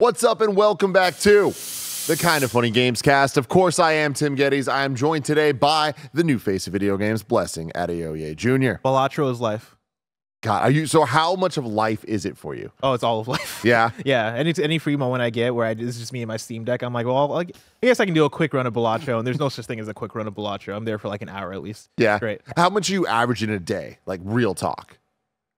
What's up, and welcome back to the Kinda Funny Games cast. Of course, I am Tim Gettys. I am joined today by the new face of video games, Blessing Adeoye Jr. Balatro is life. God, are you so? How much of life is it for you? Oh, it's all of life. Yeah, yeah. Any any free moment I get where I, it's just me and my Steam Deck, I'm like, well, I guess I can do a quick run of Balatro, and there's no such thing as a quick run of Balatro. I'm there for like an hour at least. yeah. Great. How much are you average in a day? Like real talk.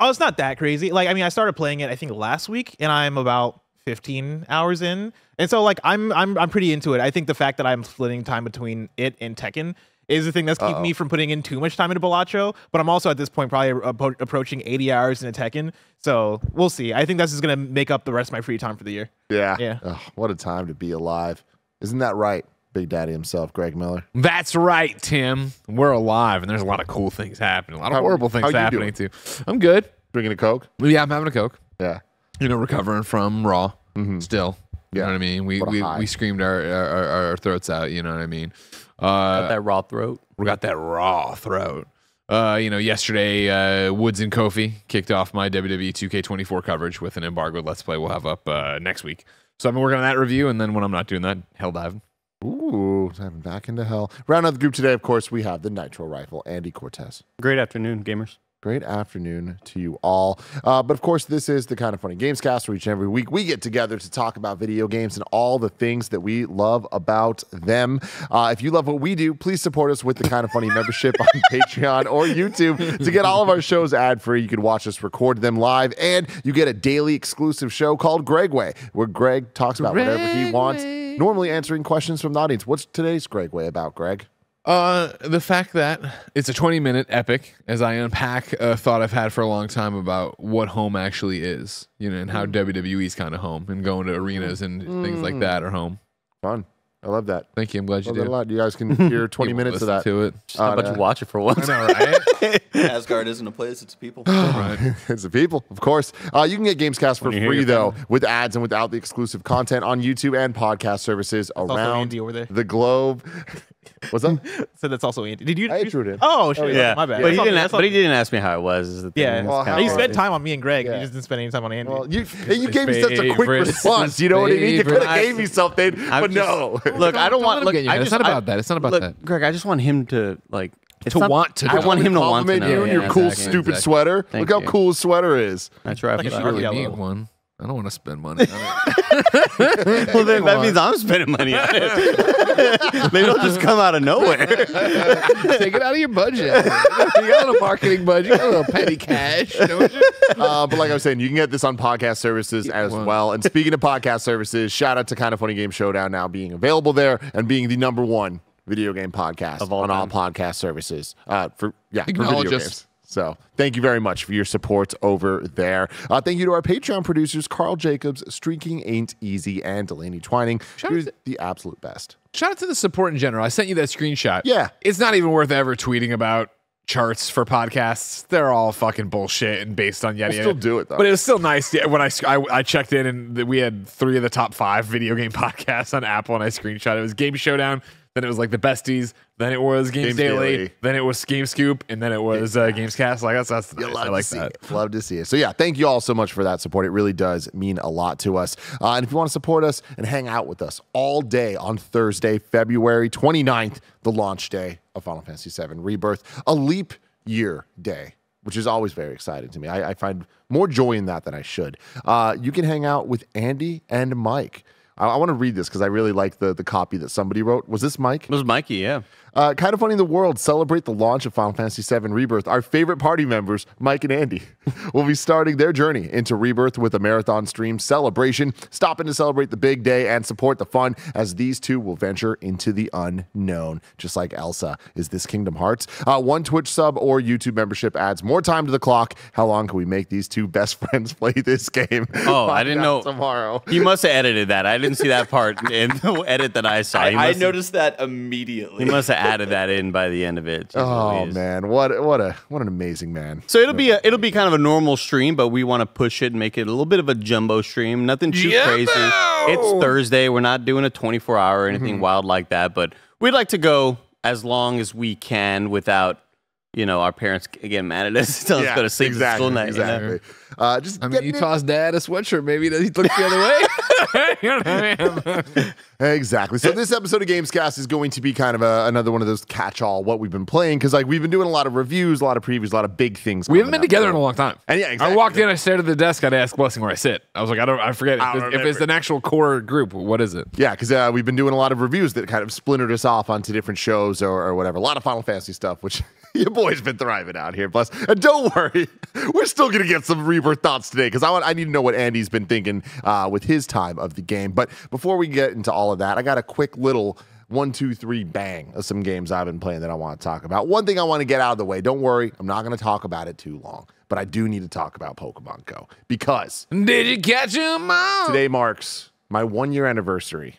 Oh, it's not that crazy. Like, I mean, I started playing it I think last week, and I'm about 15 hours in, and so like I'm I'm I'm pretty into it. I think the fact that I'm splitting time between it and Tekken is the thing that's keeping Uh-oh. me from putting in too much time into Balatro. But I'm also at this point probably appro- approaching 80 hours in a Tekken, so we'll see. I think this is gonna make up the rest of my free time for the year. Yeah. Yeah. Ugh, what a time to be alive. Isn't that right, Big Daddy himself, Greg Miller? That's right, Tim. We're alive, and there's a lot of cool things happening. A lot of How- horrible things you happening too. I'm good. Drinking a Coke? Yeah, I'm having a coke. Yeah. You know, recovering from Raw. Still, you Yeah. know what I mean. We we, high. we screamed our, our our throats out. You know what I mean. Got Uh, that raw throat. we got that raw throat. Uh, you know, yesterday uh, Woods and Kofi kicked off my WWE 2K24 coverage with an embargoed Let's Play. We'll have up uh, next week. So I've been working on that review, and then when I'm not doing that, hell diving. Ooh, diving back into hell. Round out the group today, of course, we have the Nitro Rifle, Andy Cortez. Great afternoon, gamers. Great afternoon to you all. Uh, but of course, this is the kinda funny games cast where each and every week we get together to talk about video games and all the things that we love about them. Uh, if you love what we do, please support us with the kinda funny membership on Patreon or YouTube to get all of our shows ad free. You can watch us record them live, and you get a daily exclusive show called Gregway, where Greg talks about whatever he wants, Gregway. normally answering questions from the audience. What's today's Gregway about, Greg? Uh, the fact that it's a 20 minute epic as I unpack a thought I've had for a long time about what home actually is, you know, and how WWE's kind of home and going to arenas and things like that are home. Fun. I love that. Thank you. I'm glad you Love that a lot. You guys can hear 20 minutes of listen that. to it. Just how Uh, about yeah. you watch it for once? I know, right? Asgard isn't a place, it's a people. right. it's the people, of course. Uh, you can get Gamescast for When you free, though, family. with ads and without the exclusive content on YouTube and podcast services also around Andy over there. the globe. What's up? So that's also Andy. Did you? I you- threw it in. Oh shit! yeah, my bad. But he didn't. all- a- but he didn't ask me how it was. Is the thing. Yeah, Well, kinda how- he hard. spent time on me and Greg. Yeah. He just didn't spend any time on Andy. Well, you and you gave me such a quick response. You know what I mean? You could have gave me something, I'm but just- no. Look, I don't Don't want. let Look, get you, I man. It's just, not I- about that. It's not about look, that. Greg, I just want him to like. To not- want to I want him to want to compliment know. you and your cool, stupid sweater. Look how cool his sweater is. That's right. Like You a should Sharpie really need one. I don't want to spend money on it. well, then that means I'm spending money on it. they don't just come out of nowhere. Take it out of your budget. you got a marketing budget. You got a little petty cash, don't you? Uh, but like I was saying, you can get this on podcast services as one. well. And speaking of podcast services, shout out to Kinda Funny Game Showdown now being available there and being the number one video game podcast Of all on all podcast services. Uh, for yeah, for video us. games. So thank you very much for your support over there. Uh, thank you to our Patreon producers, Carl Jacobs, Streaking Ain't Easy, and Delaney Twining. Shout You're to- the absolute best. Shout out to the support in general. I sent you that screenshot. Yeah. It's not even worth ever tweeting about charts for podcasts. They're all fucking bullshit and based on yada We'll still do it, though. But it was still nice yeah, when I, I I checked in and we had three of the top five video game podcasts on Apple and I screenshot. It was Game Showdown, then it was like the besties, then it was Games, Games Daily, Daily. then it was Game Scoop, and then it was uh, Gamescast. Like that's that's nice. love I like to see that. it. Love to see it. So yeah, thank you all so much for that support. It really does mean a lot to us. Uh, and if you want to support us and hang out with us all day on Thursday, February 29th, the launch day of Final Fantasy VII Rebirth, a leap year day. Which is always very exciting to me. I, I find more joy in that than I should. Uh, you can hang out with Andy and Mike. I, I want to read this because I really like the the copy that somebody wrote. Was this Mike? It was Mikey, yeah. Uh, kind of funny in the world celebrate the launch of Final Fantasy VII Rebirth. Our favorite party members, Mike and Andy, will be starting their journey into Rebirth with a marathon stream celebration. stopping to celebrate the big day and support the fun as these two will venture into the unknown, just like Elsa is this Kingdom Hearts. Uh, one Twitch sub or YouTube membership adds more time to the clock. How long can we make these two best friends play this game? Oh, I didn't know. tomorrow. He must have edited that. I didn't see that part in the edit that I saw. I, I must have- noticed that immediately. He must have added that in by the end of it. Jeez Oh Louise. man, what what a what an amazing man. So it'll be a, it'll be kind of a normal stream, but we want to push it and make it a little bit of a jumbo stream. Nothing too crazy. It's Thursday. We're not doing a 24 hour or anything mm-hmm. wild like that, but we'd like to go as long as we can without you know, our parents get mad at us, tell us to go to sleep at exactly, school night. you know? Exactly. Uh, just I mean, you it- toss dad a sweatshirt, maybe that he looks the other way. You know what I mean? Exactly. So this episode of Gamescast is going to be kind of a, another one of those catch-all what we've been playing because like we've been doing a lot of reviews, a lot of previews, a lot of big things. We haven't been coming up. together in a long time. And yeah, exactly. I walked in, I stared at the desk, I'd ask Blessing where I sit. I was like, I don't, I forget I if, don't it's, if it's an actual core group. What is it? Yeah, because uh, we've been doing a lot of reviews that kind of splintered us off onto different shows or, or whatever. A lot of Final Fantasy stuff, which your boy's been thriving out here. Plus, and don't worry, we're still gonna get some rebirth thoughts today because I want I need to know what Andy's been thinking uh, with his time of the game. But before we get into all of that, I got a quick little one, two, three, bang of some games I've been playing that I want to talk about. One thing I want to get out of the way. Don't worry, I'm not going to talk about it too long, but I do need to talk about Pokemon Go because Did you catch him all? today marks my one year anniversary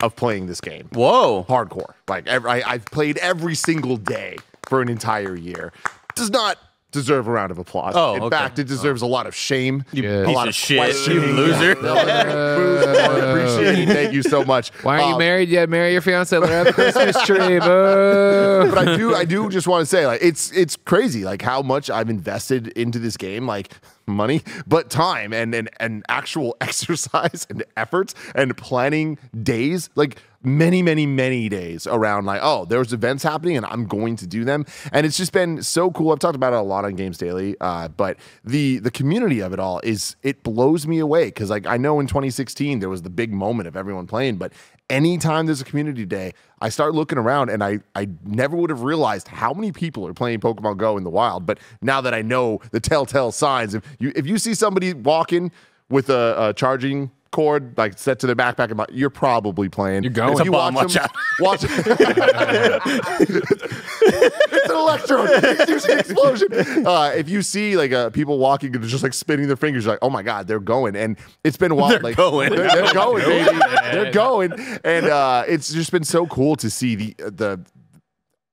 of playing this game Whoa. hardcore. Like every, I, I've played every single day for an entire year. Does not deserve a round of applause. Oh, in okay. fact, it deserves a lot of shame. You Yeah. a piece lot of shit. questioning. You loser. Yeah. Appreciate. Thank you so much. Why aren't you Um, married yet? Marry your fiance. Let her have a Christmas tree. Boo. but I do I do just want to say like it's it's crazy like how much I've invested into this game like money but time and and, and actual exercise and efforts and planning days like many many many days around like oh there's events happening and I'm going to do them. And it's just been so cool. I've talked about it a lot on Games Daily uh, but the the community of it all is it blows me away because like I know in 2016 there was the big moment of everyone playing but anytime there's a community day, I start looking around and I, I never would have realized how many people are playing Pokemon Go in the wild. But now that I know the telltale signs, if you if you see somebody walking with a, a charging cord like set to their backpack, and you're probably playing. You're going. If It's you bomb, watch watch them, watch. it's an electron. There's an explosion. Uh, if you see like uh, people walking and just like spinning their fingers, you're like, oh my god, they're going. And it's been wild. They're like, going. They're, they're going, baby. They're going. And uh, it's just been so cool to see the the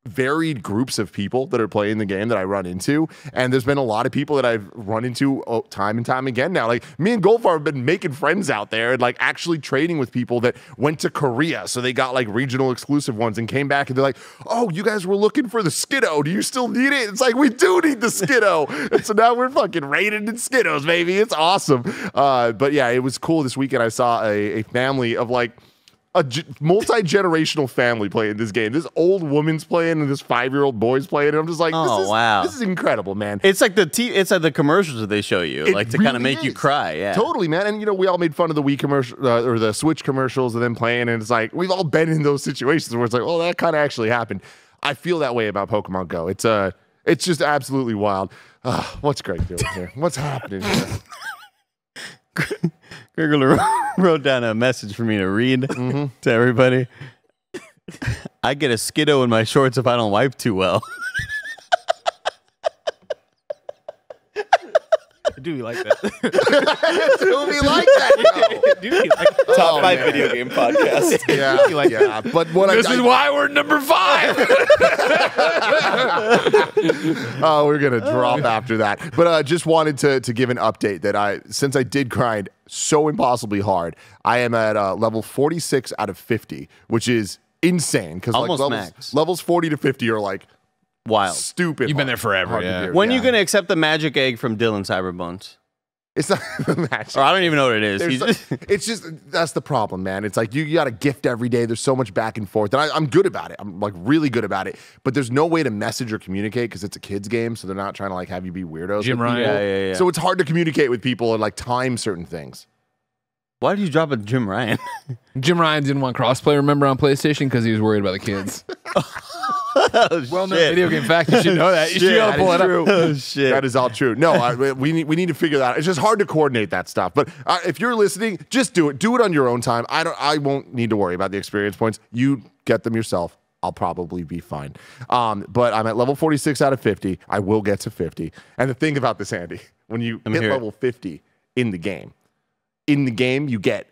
varied groups of people that are playing the game that I run into. And there's been a lot of people that I've run into oh, time and time again now. Like me and Goldfarb have been making friends out there and like actually trading with people that went to Korea. So they got like regional exclusive ones and came back and they're like, oh, you guys were looking for the Skiddo. Do you still need it? It's like, we do need the Skiddo. so now we're fucking rated in Skiddos, baby. It's awesome. Uh, but yeah, it was cool this weekend. I saw a, a family of like, a multi-generational family playing this game. This old woman's playing and this five-year-old boy's playing. And I'm just like, Oh, this is, wow. this is incredible, man. It's like the t- it's like the commercials that they show you, It like to kind of really make you cry. Yeah. Totally, man. And you know, we all made fun of the Wii commercial uh, or the Switch commercials and then playing, and it's like we've all been in those situations where it's like, oh, that kind of actually happened. I feel that way about Pokemon Go. It's uh, it's just absolutely wild. Uh, what's Greg doing here? What's happening here? Gurgler wrote down a message for me to read Mm-hmm. to everybody. I get a skiddo in my shorts if I don't wipe too well. do we like that? Do we like that? do we like that? Top Oh, five man. video game podcast. though? Yeah, You like yeah. But what This I, is I why we're number five. Oh, we're gonna drop after that. But uh, just wanted to to give an update that I since I did grind so impossibly hard, I am at uh, level 46 out of 50, which is insane because like Almost levels, max. levels 40 to 50 are like Wild. stupid. You've been there forever, hard to yeah. do, When yeah. you gonna accept the magic egg from Dylan Cyberbones? It's not the match. Or I don't even know what it is. He's so- just- it's just that's the problem, man. It's like you, you got a gift every day. There's so much back and forth, and I, I'm good about it. I'm like really good about it. But there's no way to message or communicate because it's a kids game, so they're not trying to like have you be weirdos. Jim Ryan. Yeah, yeah, yeah. So it's hard to communicate with people and like time certain things. Why did you drop a Jim Ryan? Jim Ryan didn't want crossplay, remember, on PlayStation because he was worried about the kids. oh, well known video game fact. You should know that. You should go pull is it up. true. Oh shit. That is all true. No, I, we need we need to figure that. out. It's just hard to coordinate that stuff. But uh, if you're listening, just do it. Do it on your own time. I don't. I won't need to worry about the experience points. You get them yourself. I'll probably be fine. Um, but I'm at level 46 out of 50. I will get to 50. And the thing about this, Andy, when you hit hear it. level 50 in the game, in the game you get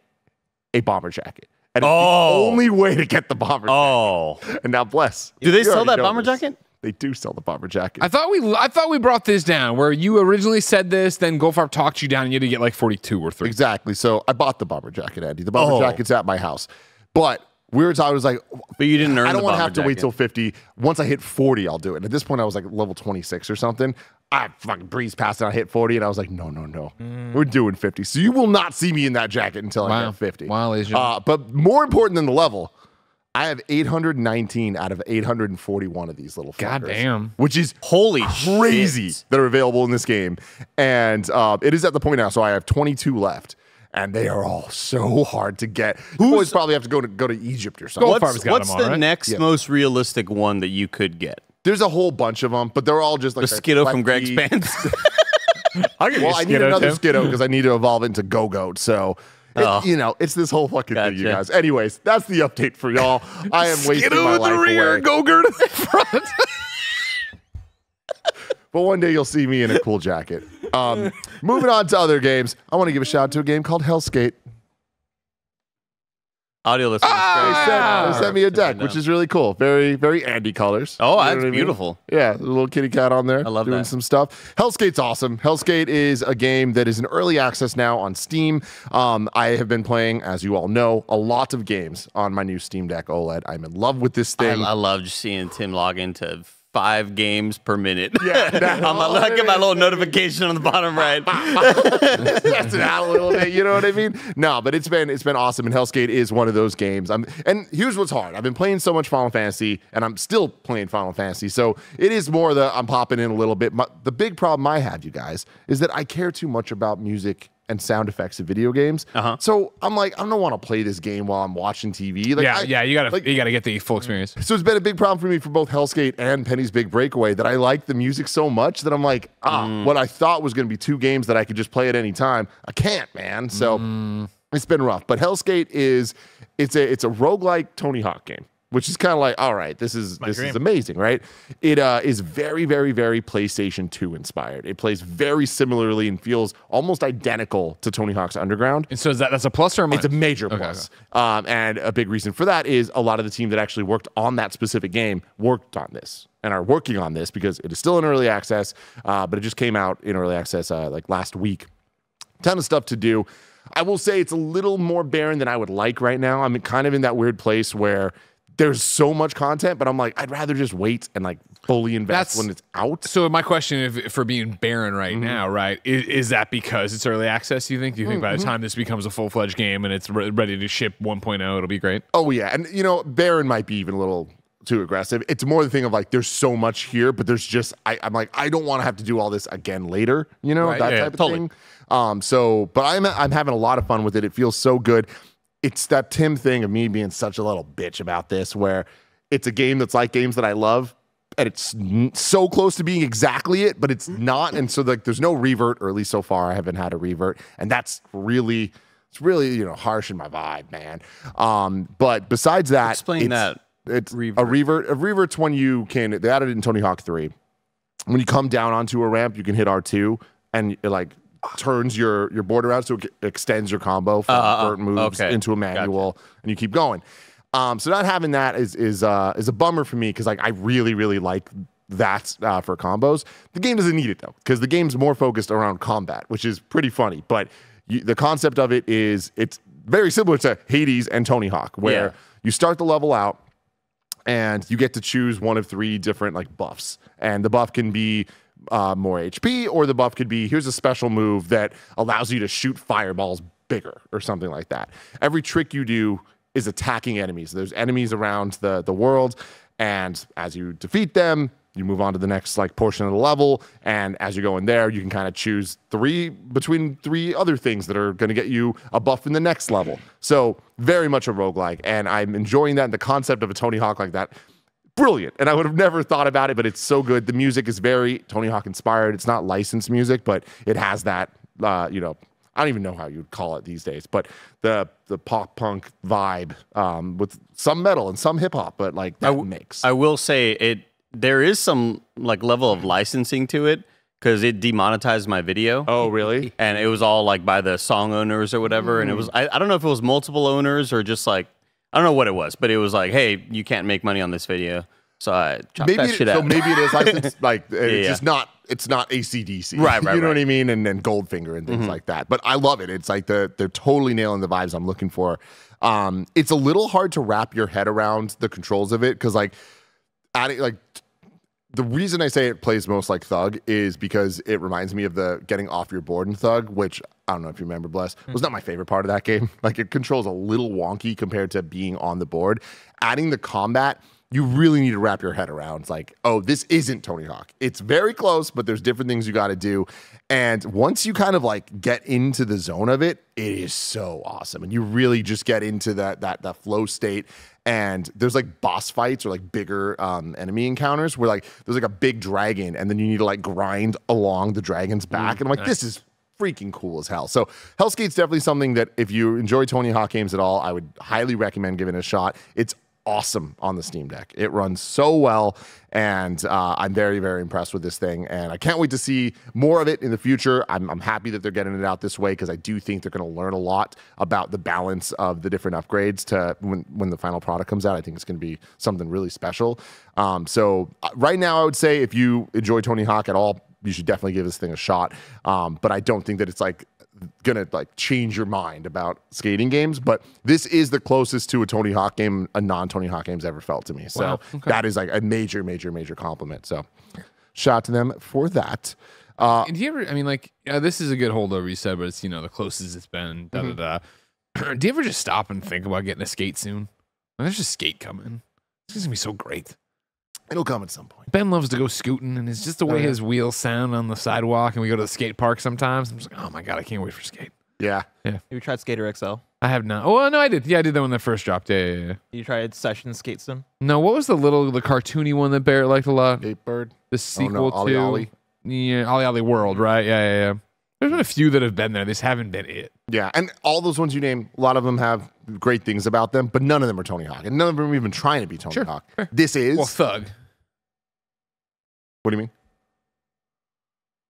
a bomber jacket. And it's Oh. the only way to get the bomber jacket. oh. jacket. And now bless. Do they sell that bomber this. jacket? They do sell the bomber jacket. I thought we I thought we brought this down where you originally said this, then Goldfarb talked you down and you had to get like 42 or 3. Exactly. So I bought the bomber jacket, Andy. The bomber Oh. jacket's at my house. But we were talking. I was like, But you didn't earn. I don't want to have to wait jacket. till 50. Once I hit 40, I'll do it. And at this point, I was like level 26 or something. I fucking breezed past it. I hit 40, and I was like, no, no, no. We're doing 50. So you will not see me in that jacket until I Wow. hit 50. Wow, ladies and gentlemen. Uh, but more important than the level, I have 819 out of 841 of these little God damn. Which is Holy crazy shit. that are available in this game. And uh, it is at the point now, so I have 22 left. And they are all so hard to get. You boys probably have to go to go to Egypt or something. What's, what's them all, the right? next Yeah. most realistic one that you could get? There's a whole bunch of them, but they're all just like The a Skiddo from Greg's Lefty- pants. I'll give Well, I need another Tim. Skiddo because I need to evolve into Gogoat. So, it- Oh. you know, it's this whole fucking thing, you guys. Anyways, that's the update for y'all. I am wasting my Skiddo in the life rear, away. Gogurt in the front. But one day you'll see me in a cool jacket. Um, moving on to other games, I want to give a shout out to a game called Helskate. Audio listeners. They great. sent, they sent me a deck, which is really cool. Very, very Andy colors. Oh, You know that's what I mean? beautiful. Yeah, the little kitty cat on there. I love doing that. some stuff. Helskate's awesome. Hellskate is a game that is in early access now on Steam. Um, I have been playing, as you all know, a lot of games on my new Steam Deck OLED. I'm in love with this I, thing. I love just seeing Tim log into five games per minute. Yeah, that- on my, I get my little notification on the bottom right. test it out a little bit. You know what I mean? No, but it's been it's been awesome. And Helskate is one of those games. I'm and here's what's hard. I've been playing so much Final Fantasy, and I'm still playing Final Fantasy. So it is more the I'm popping in a little bit. My, the big problem I have, you guys, is that I care too much about music and sound effects of video games. Uh-huh. So I'm like, I don't want to play this game while I'm watching TV. Like, yeah, I- yeah, you gotta like, you gotta get the full experience. so it's been a big problem for me for both Helskate and Penny's Big Breakaway that I like the music so much that I'm like, ah, what I thought was going to be two games that I could just play at any time, I can't, man. So it's been rough. But Helskate is it's a it's a roguelike Tony Hawk game, which is kind of like, all right, this is this dream. is amazing, right? It uh, is very, very, very PlayStation 2 inspired. It plays very similarly and feels almost identical to Tony Hawk's Underground. And so is that that's a plus or a minus? It's a major Okay, plus. Um, and a big reason for that is a lot of the team that actually worked on that specific game worked on this and are working on this because it is still in early access, uh, but it just came out in early access uh, like last week. Ton of stuff to do. I will say it's a little more barren than I would like right now. I'm kind of in that weird place where there's so much content, but I'm like, I'd rather just wait and like fully invest That's- when it's out. So my question if, for being barren right Mm-hmm. now, right, is, is that because it's early access? You think? Do you think Mm-hmm. by the time this becomes a full fledged game and it's re- ready to ship 1.0, it'll be great? Oh yeah, and you know, barren might be even a little too aggressive. It's more the thing of like, there's so much here, but there's just I, I'm like, I don't want to have to do all this again later. You know, Right, that yeah, type of totally. thing. Um, so, but I'm I'm having a lot of fun with it. It feels so good. It's that Tim thing of me being such a little bitch about this, where it's a game that's like games that I love. And it's n- so close to being exactly it, but it's not. And so like there's no revert, or at least so far I haven't had a revert. And that's really it's really, you know, harsh in my vibe, man. Um, but besides that, Explain that, It's a revert. revert. A revert's when you can. They added it in Tony Hawk Three. When you come down onto a ramp, you can hit R two, and like turns your your board around, so it extends your combo from Uh, uh, uh, moves okay. into a manual, and you keep going. Um, so not having that is is uh, is a bummer for me because like I really really like that uh, for combos. The game doesn't need it though because the game's more focused around combat, which is pretty funny. But you, the concept of it is it's very similar to Hades and Tony Hawk, where Yeah. you start the level out and you get to choose one of three different like buffs and the buff can be uh, more hp or the buff could be here's a special move that allows you to shoot fireballs bigger or something like that. Every trick you do is attacking enemies. There's enemies around the the world and as you defeat them you move on to the next like portion of the level and as you go in there you can kind of choose three between three other things that are going to get you a buff in the next level. So very much a roguelike and i'm enjoying that and the concept of a tony hawk like that brilliant and i would have never thought about it but it's so good the music is very tony hawk inspired it's not licensed music but it has that uh, you know I don't even know how you'd call it these days, but the the pop punk vibe um, with some metal and some hip hop, but like that mix. I will say it. There is some like level of licensing to it because it demonetized my video. oh, really? and it was all like by the song owners or whatever. And it Mm. was I, I don't know if it was multiple owners or just like I don't know what it was, but it was like, hey, you can't make money on this video. So I chop maybe that it, shit so maybe it is licensed like it's yeah. just not it's not ACDC. Right, right, You know what. I mean? And then Goldfinger and things like that. But I love it. It's like the they're totally nailing the vibes I'm looking for. Um, it's a little hard to wrap your head around the controls of it because like adding like the reason I say it plays most like Thug is because it reminds me of the getting off your board in Thug, which I don't know if you remember, Bless, hmm. was not my favorite part of that game. Like it controls a little wonky compared to being on the board. Adding the combat, you really need to wrap your head around. It's like, oh, this isn't Tony Hawk. It's very close, but there's different things you got to do. And once you kind of like get into the zone of it, it is so awesome. And you really just get into that that that flow state and there's like boss fights or like bigger um, enemy encounters where like there's like a big dragon and then you need to like grind along the dragon's back. And i'm like this is freaking cool as hell. So helskate's definitely something that if you enjoy tony hawk games at all i would highly recommend giving it a shot. It's awesome on the steam deck. It runs so well and uh, i'm very very impressed with this thing and i can't wait to see more of it in the future. I'm, I'm happy that they're getting it out this way because i do think they're going to learn a lot about the balance of the different upgrades to when, when the final product comes out. I think it's going to be something really special. Um, so uh, right now i would say if you enjoy tony hawk at all you should definitely give this thing a shot. Um, but i don't think that it's like gonna like change your mind about skating games but this is the closest to a tony hawk game a non-tony hawk game's ever felt to me so Wow, okay. that is like a major major major compliment so shout out to them for that uh, And do you ever? I mean, like, yeah, this is a good holdover. You said, but it's you know the closest it's been. Da da da. do you ever just stop and think about getting a skate soon? There's just skate coming. This is gonna be so great. It'll come at some point Ben loves to go scooting, and it's just the oh, way Oh, yeah. his wheels sound on the sidewalk. And we go to the skate park sometimes. I'm just like, oh my god, I can't wait for skate. yeah yeah. Have you tried Skater XL? I have not. Oh no, I did. Yeah, I did that when that first dropped. Yeah, yeah, yeah. You tried Session Skate Sim? No, what was the little, the cartoony one that Barrett liked a lot? ape bird The Oh, sequel no, Ollie to Ollie. yeah, OlliOlli World, right? Yeah, yeah, yeah. There's been a few that have been there. This haven't been it. Yeah, and all those ones you name, a lot of them have great things about them, but none of them are Tony Hawk, and none of them are even trying to be Tony Sure, Hawk. sure. This is. Well, Thug. What do you mean?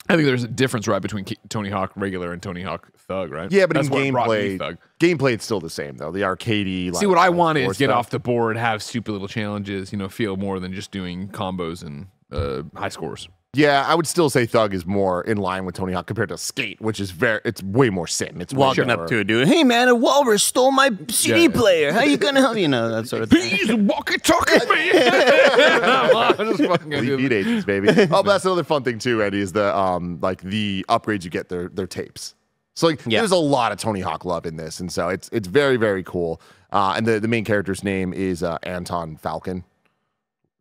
I think there's a difference, right, between Tony Hawk regular and Tony Hawk Thug, right? Yeah, but That's in what brought me gameplay, Thug. gameplay it's still the same though. The arcadey. See, what I want is get off the board, have stupid little challenges, you know, feel more than just doing combos and uh, high scores. Yeah, I would still say Thug is more in line with Tony Hawk compared to Skate, which is very. It's way more sim. It's Walking more- up to a dude, hey man, a walrus stole my CD Yeah. player. How you gonna help? You know that sort of thing. He's walkie talkie me. I'm just fucking gonna do Elite that. Beat Agents, baby. oh, but that's another fun thing too, Eddie, is the um like the upgrades you get their their tapes. So like Yeah. there's a lot of Tony Hawk love in this, and so it's it's very very cool. Uh, and the the main character's name is uh, Anton Falcon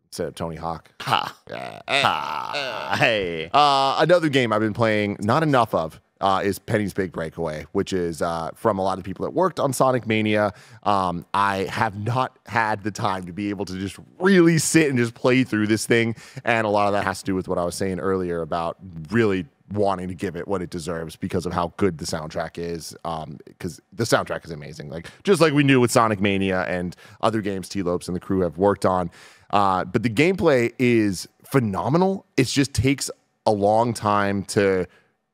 instead of Tony Hawk. Ha. Yeah. Ha. Hey. Uh, another game I've been playing, not enough of, uh, is Penny's Big Breakaway, which is uh, from a lot of people that worked on Sonic Mania. Um, I have not had the time to be able to just really sit and just play through this thing. And a lot of that has to do with what I was saying earlier about really wanting to give it what it deserves because of how good the soundtrack is. Because the soundtrack is amazing. Like just like we knew with Sonic Mania and other games Tee Lopes and the crew have worked on. Uh, but the gameplay is phenomenal. It just takes a long time to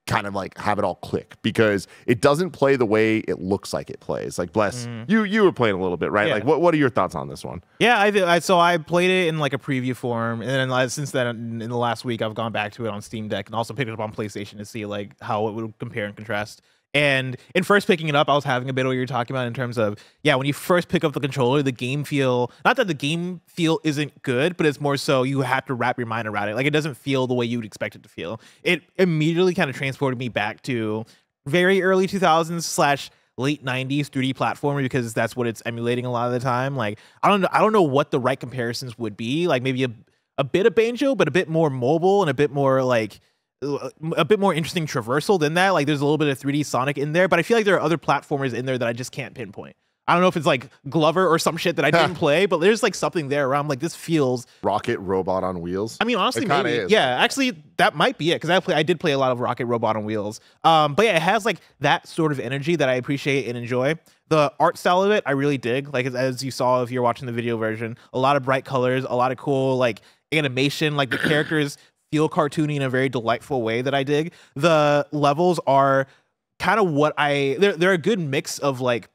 kind of like have it all click because it doesn't play the way it looks like it plays. Like bless you, you were playing a little bit, right? Yeah. Like what what are your thoughts on this one? Yeah, I, I so I played it in like a preview form, and then since then, in the last week, I've gone back to it on Steam Deck and also picked it up on PlayStation to see like how it would compare and contrast. And in first picking it up, I was having a bit of what you're talking about in terms of yeah, when you first pick up the controller, the game feel not that the game feel isn't good, but it's more so you have to wrap your mind around it. Like it doesn't feel the way you'd expect it to feel. It immediately kind of transported me back to very early 2000s slash late 90s 3D platformer because that's what it's emulating a lot of the time. Like I don't know I don't know what the right comparisons would be. Like maybe a a bit of Banjo but a bit more mobile and a bit more like a bit more interesting traversal than that. Like there's a little bit of 3D Sonic in there, but I feel like there are other platformers in there that I just can't pinpoint. I don't know if it's like Glover or some shit that I didn't play, but there's like something there where I'm like, this feels Rocket robot on wheels. I mean, honestly, maybe. is. Yeah, actually, that might be it because I play. I did play a lot of Rocket Robot on Wheels. Um, but yeah, it has like that sort of energy that I appreciate and enjoy. The art style of it, I really dig. Like as, as you saw if you're watching the video version, a lot of bright colors, a lot of cool like animation. Like the characters feel cartoony in a very delightful way that I dig. The levels are kind of what I. They're they're a good mix of like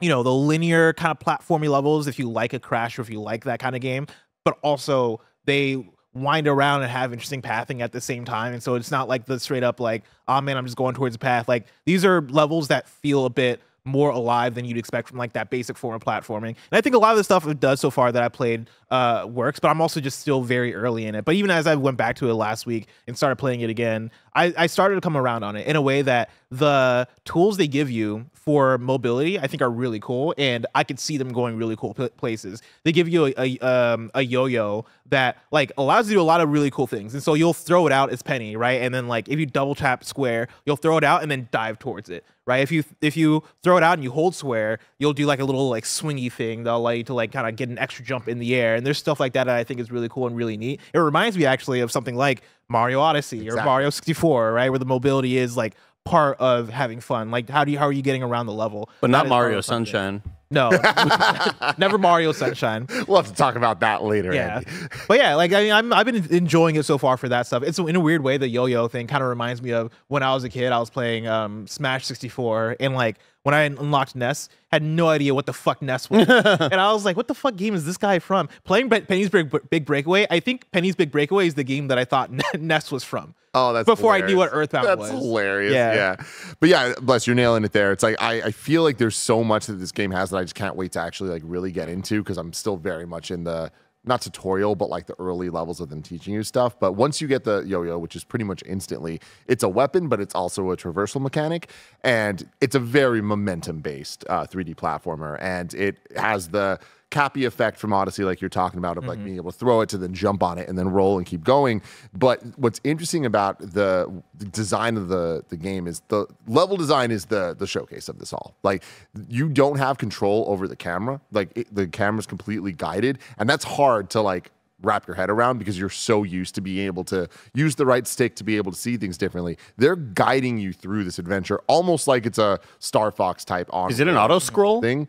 you know the linear kind of platformy levels if you like a crash or if you like that kind of game but also they wind around and have interesting pathing at the same time. And so it's not like the straight up like, oh man, I'm just going towards the path. Like these are levels that feel a bit more alive than you'd expect from like that basic form of platforming. And I think a lot of the stuff it does so far that I played uh, works, but I'm also just still very early in it. But even as I went back to it last week and started playing it again, I, I started to come around on it in a way that the tools they give you for mobility, I think, are really cool, and I could see them going really cool places. They give you a a, um, a yo-yo that like allows you to do a lot of really cool things, and so you'll throw it out as penny, right? And then like if you double tap square, you'll throw it out and then dive towards it, right? If you if you throw it out and you hold square, you'll do like a little like swingy thing that'll allow you to like kind of get an extra jump in the air, and there's stuff like that that I think is really cool and really neat. It reminds me actually of something like Mario Odyssey or Mario 64, right, where the mobility is like part of having fun. Like how do you how are you getting around the level? But That not Mario of thing. Sunshine. No, never Mario Sunshine. We'll have to talk about that later. Yeah, Andy. but yeah, like I mean, I'm I've been enjoying it so far for that stuff. It's in a weird way the yo-yo thing kind of reminds me of when I was a kid. I was playing um Smash 64, and like when I unlocked Ness, had no idea what the fuck Ness was, and I was like, what the fuck game is this guy from? Playing Penny's Big, Big Breakaway. I think Penny's Big Breakaway is the game that I thought Ness was from. Oh, that's Before I knew what Earthbound that's was. hilarious. Yeah. Yeah. But yeah, bless you're nailing it there. It's like I, I feel like there's so much that this game has that I just can't wait to actually like really get into because I'm still very much in the not tutorial, but like the early levels of them teaching you stuff. But once you get the yo-yo, which is pretty much instantly, it's a weapon, but it's also a traversal mechanic, and it's a very momentum-based uh, 3D platformer, and it has the cappy effect from Odyssey, like you're talking about, of like mm-hmm. being able to throw it to then jump on it and then roll and keep going. But what's interesting about the, the design of the the game is the level design is the the showcase of this all. Like you don't have control over the camera. Like it, the camera's completely guided, and that's hard to like wrap your head around because you're so used to being able to use the right stick to be able to see things differently. They're guiding you through this adventure almost like it's a Star Fox type on Is it an auto scroll? thing.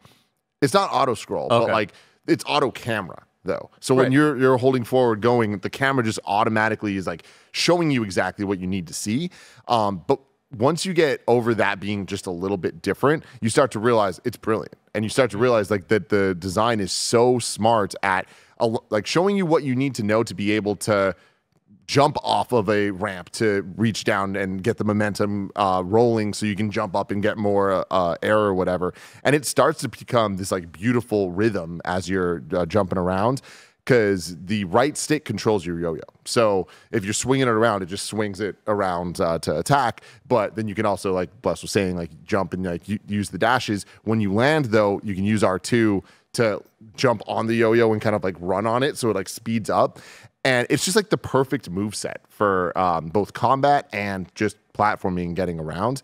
It's not auto scroll, but like it's auto camera though. So when you're you're holding forward going, the camera just automatically is like showing you exactly what you need to see. Um, but once you get over that being just a little bit different, you start to realize it's brilliant, and you start to realize like that the design is so smart at a, like showing you what you need to know to be able to jump off of a ramp to reach down and get the momentum uh, rolling so you can jump up and get more uh, air or whatever. And it starts to become this like beautiful rhythm as you're uh, jumping around because the right stick controls your yo-yo. So if you're swinging it around, it just swings it around uh, to attack. But then you can also, like Bless was saying, like jump and like use the dashes. When you land, though, you can use R2 to jump on the yo-yo and kind of like run on it so it like speeds up and it's just like the perfect move set for um, both combat and just platforming and getting around.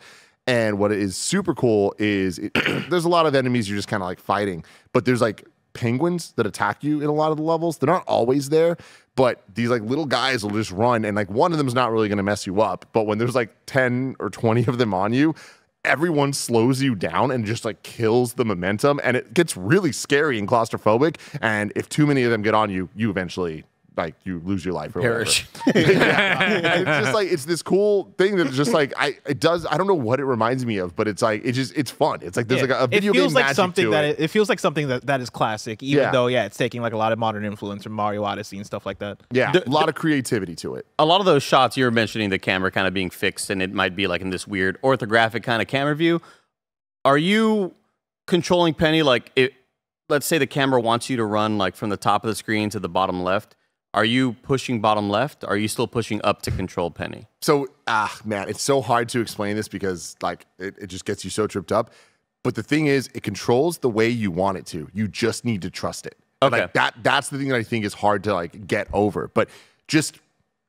And what is super cool is it, there's a lot of enemies you're just kind of like fighting but there's like penguins that attack you in a lot of the levels. They're not always there but these like little guys will just run and like one of them is not really going to mess you up but when there's like 10 or 20 of them on you everyone slows you down and just like kills the momentum and it gets really scary and claustrophobic and if too many of them get on you you eventually like you lose your life or Perish. whatever. yeah. It's just like it's this cool thing that just like I it does I don't know what it reminds me of, but it's like it just it's fun. It's like there's like a, a video it feels game like magic something to that it. it, it feels like something that, that is classic, even Yeah. though yeah, it's taking like a lot of modern influence from Mario Odyssey and stuff like that. yeah, the- a lot of creativity to it. a lot of those shots you were mentioning the camera kind of being fixed and it might be like in this weird orthographic kind of camera view are you controlling penny like it let's say the camera wants you to run like from the top of the screen to the bottom left are you pushing bottom left are you still pushing up to control penny So ah man, it's so hard to explain this because like it, it just gets you so tripped up. But the thing is, it controls the way you want it to. You just need to trust it. Okay. Like that that's the thing that I think is hard to like get over. But just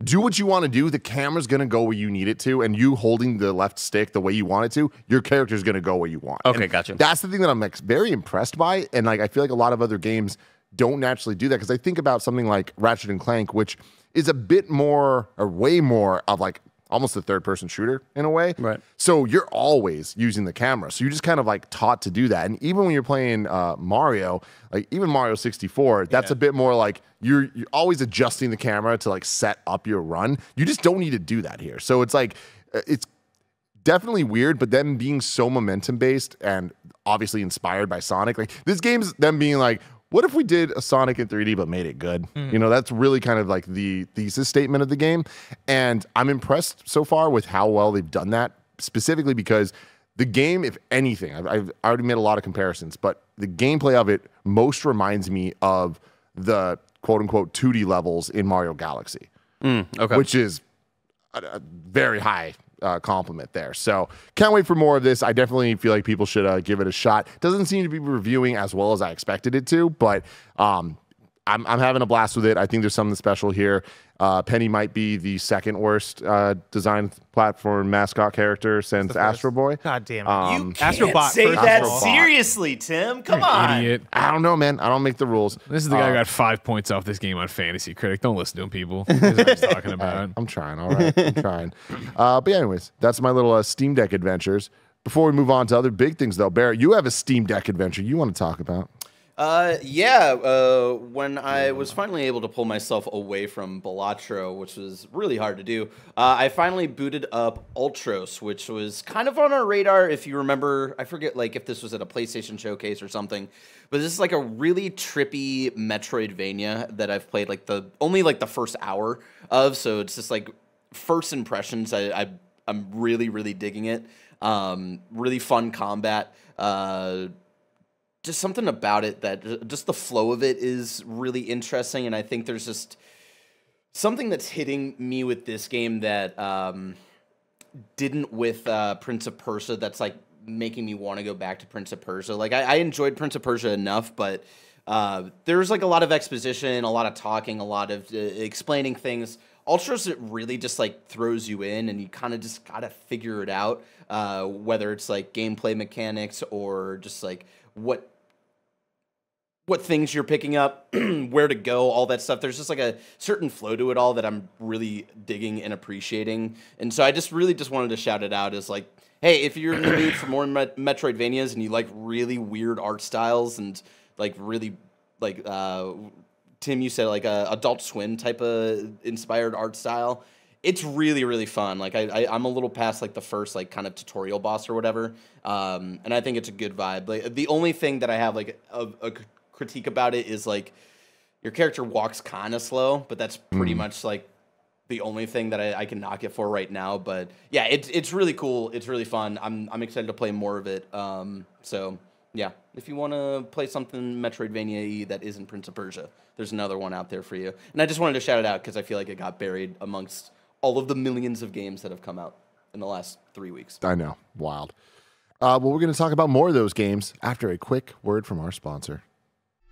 do what you want to do. The camera's gonna go where you need it to, and you holding the left stick the way you want it to, your character's gonna go where you want. Okay, And gotcha. That's the thing that I'm like very impressed by, and like I feel like a lot of other games don't naturally do that because I think about something like Ratchet and Clank, which is a bit more or way more of like almost a third person shooter in a way. Right. So you're always using the camera. So you're just kind of like taught to do that. And even when you're playing uh, Mario, like even Mario 64, that's a bit more like you're you're always adjusting the camera to like set up your run. You just don't need to do that here. So it's like uh, it's definitely weird, but them being so momentum based and obviously inspired by Sonic, like this game's them being like, what if we did a Sonic in 3D but made it good? Hmm. You know, that's really kind of like the thesis statement of the game. And I'm impressed so far with how well they've done that, specifically because the game, if anything, I've, I've already made a lot of comparisons, but the gameplay of it most reminds me of the quote unquote 2D levels in Mario Galaxy Okay. which is a, a very high uh, compliment there. So can't wait for more of this. I definitely feel like people should uh, give it a shot. Doesn't seem to be reviewing as well as I expected it to, but um, I'm, I'm having a blast with it. I think there's something special here. Uh, Penny might be the second worst uh, design platform mascot character since Astro Boy. God damn it. Um, You can't Astrobot say that of all. seriously, Tim. Come on. Idiot. I don't know, man. I don't make the rules. This is the guy who got five points off this game on Fantasy Critic. Don't listen to him, people. This is what talking about. I'm trying. All right, I'm trying. Uh, but anyways, that's my little uh, Steam Deck adventures. Before we move on to other big things, though, Barrett, you have a Steam Deck adventure you want to talk about. Uh, yeah. Uh, when I was finally able to pull myself away from Balatro, which was really hard to do, uh, I finally booted up Ultros, which was kind of on our radar. If you remember, I forget like if this was at a PlayStation showcase or something, but this is like a really trippy Metroidvania that I've played like the only like the first hour of. So it's just like first impressions. I, I I'm really really digging it. Um, really fun combat. Uh, just something about it that just the flow of it is really interesting and i think there's just something that's hitting me with this game that um, didn't with uh, prince of persia that's like making me want to go back to prince of persia. Like i, I enjoyed prince of persia enough but uh, there's like a lot of exposition a lot of talking a lot of uh, explaining things. Ultros it really just like throws you in and you kind of just gotta figure it out uh, whether it's like gameplay mechanics or just like what what things you're picking up, where to go, all that stuff. There's just like a certain flow to it all that I'm really digging and appreciating. And so I just really just wanted to shout it out as like, hey, if you're in the mood for more Met- Metroidvanias and you like really weird art styles and like really like uh, Tim, you said like a Adult Swim type of inspired art style. It's really really fun. Like I, I I'm a little past like the first like kind of tutorial boss or whatever, um, and I think it's a good vibe. Like the only thing that I have like a, a critique about it is like your character walks kind of slow, but that's pretty much like the only thing that I, I can knock it for right now. But yeah, it's it's really cool. It's really fun. I'm I'm excited to play more of it. Um, so yeah, if you want to play something Metroidvania that isn't Prince of Persia, there's another one out there for you. And I just wanted to shout it out because I feel like it got buried amongst all of the millions of games that have come out in the last three weeks. I know, wild. Uh, well, we're going to talk about more of those games after a quick word from our sponsor.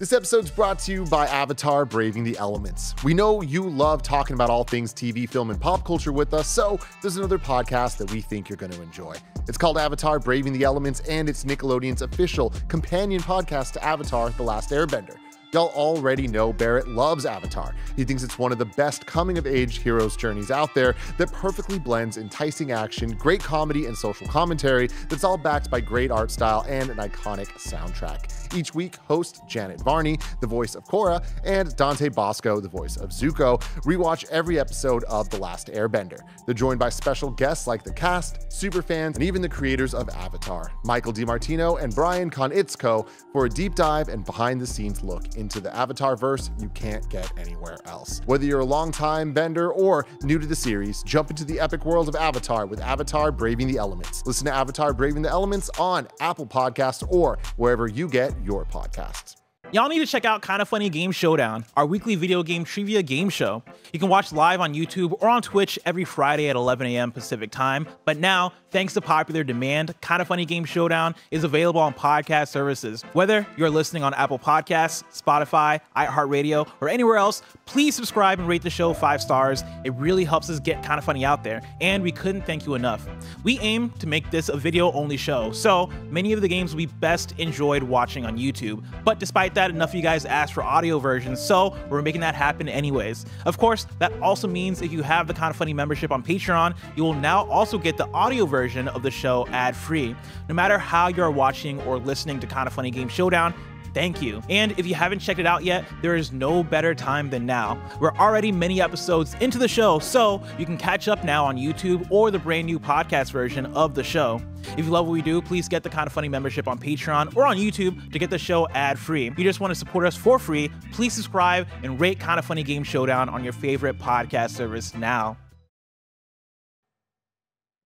This episode's brought to you by Avatar Braving the Elements. We know you love talking about all things TV, film, and pop culture with us, so there's another podcast that we think you're going to enjoy. It's called Avatar Braving the Elements, and it's Nickelodeon's official companion podcast to Avatar The Last Airbender. Y'all already know Barrett loves Avatar. He thinks it's one of the best coming of age heroes' journeys out there that perfectly blends enticing action, great comedy, and social commentary that's all backed by great art style and an iconic soundtrack. Each week, host Janet Varney, the voice of Korra, and Dante Basco, the voice of Zuko, rewatch every episode of The Last Airbender. They're joined by special guests like the cast, superfans, and even the creators of Avatar, Michael DiMartino and Bryan Konietzko, for a deep dive and behind the scenes look into the Avatar verse you can't get anywhere else. Whether you're a longtime bender or new to the series, jump into the epic world of Avatar with Avatar Braving the Elements. Listen to Avatar Braving the Elements on Apple Podcasts or wherever you get your podcasts. Y'all need to check out Kinda Funny Game Showdown, our weekly video game trivia game show. You can watch live on YouTube or on Twitch every Friday at 11 a.m. Pacific time. But now, thanks to popular demand, Kinda Funny Game Showdown is available on podcast services. Whether you're listening on Apple Podcasts, Spotify, iHeartRadio, or anywhere else, please subscribe and rate the show five stars. It really helps us get Kinda Funny out there, and we couldn't thank you enough. We aim to make this a video-only show, so many of the games be best enjoyed watching on YouTube. But despite that, enough of you guys asked for audio versions, so we're making that happen anyways. Of course, that also means if you have the Kinda Funny membership on Patreon, you will now also get the audio version of the show ad-free. No matter how you're watching or listening to Kinda Funny Game Showdown, thank you. And if you haven't checked it out yet, there is no better time than now. We're already many episodes into the show, so you can catch up now on YouTube or the brand new podcast version of the show. If you love what we do, please get the Kinda Funny membership on Patreon or on YouTube to get the show ad free. If you just want to support us for free, please subscribe and rate Kinda Funny Game Showdown on your favorite podcast service now.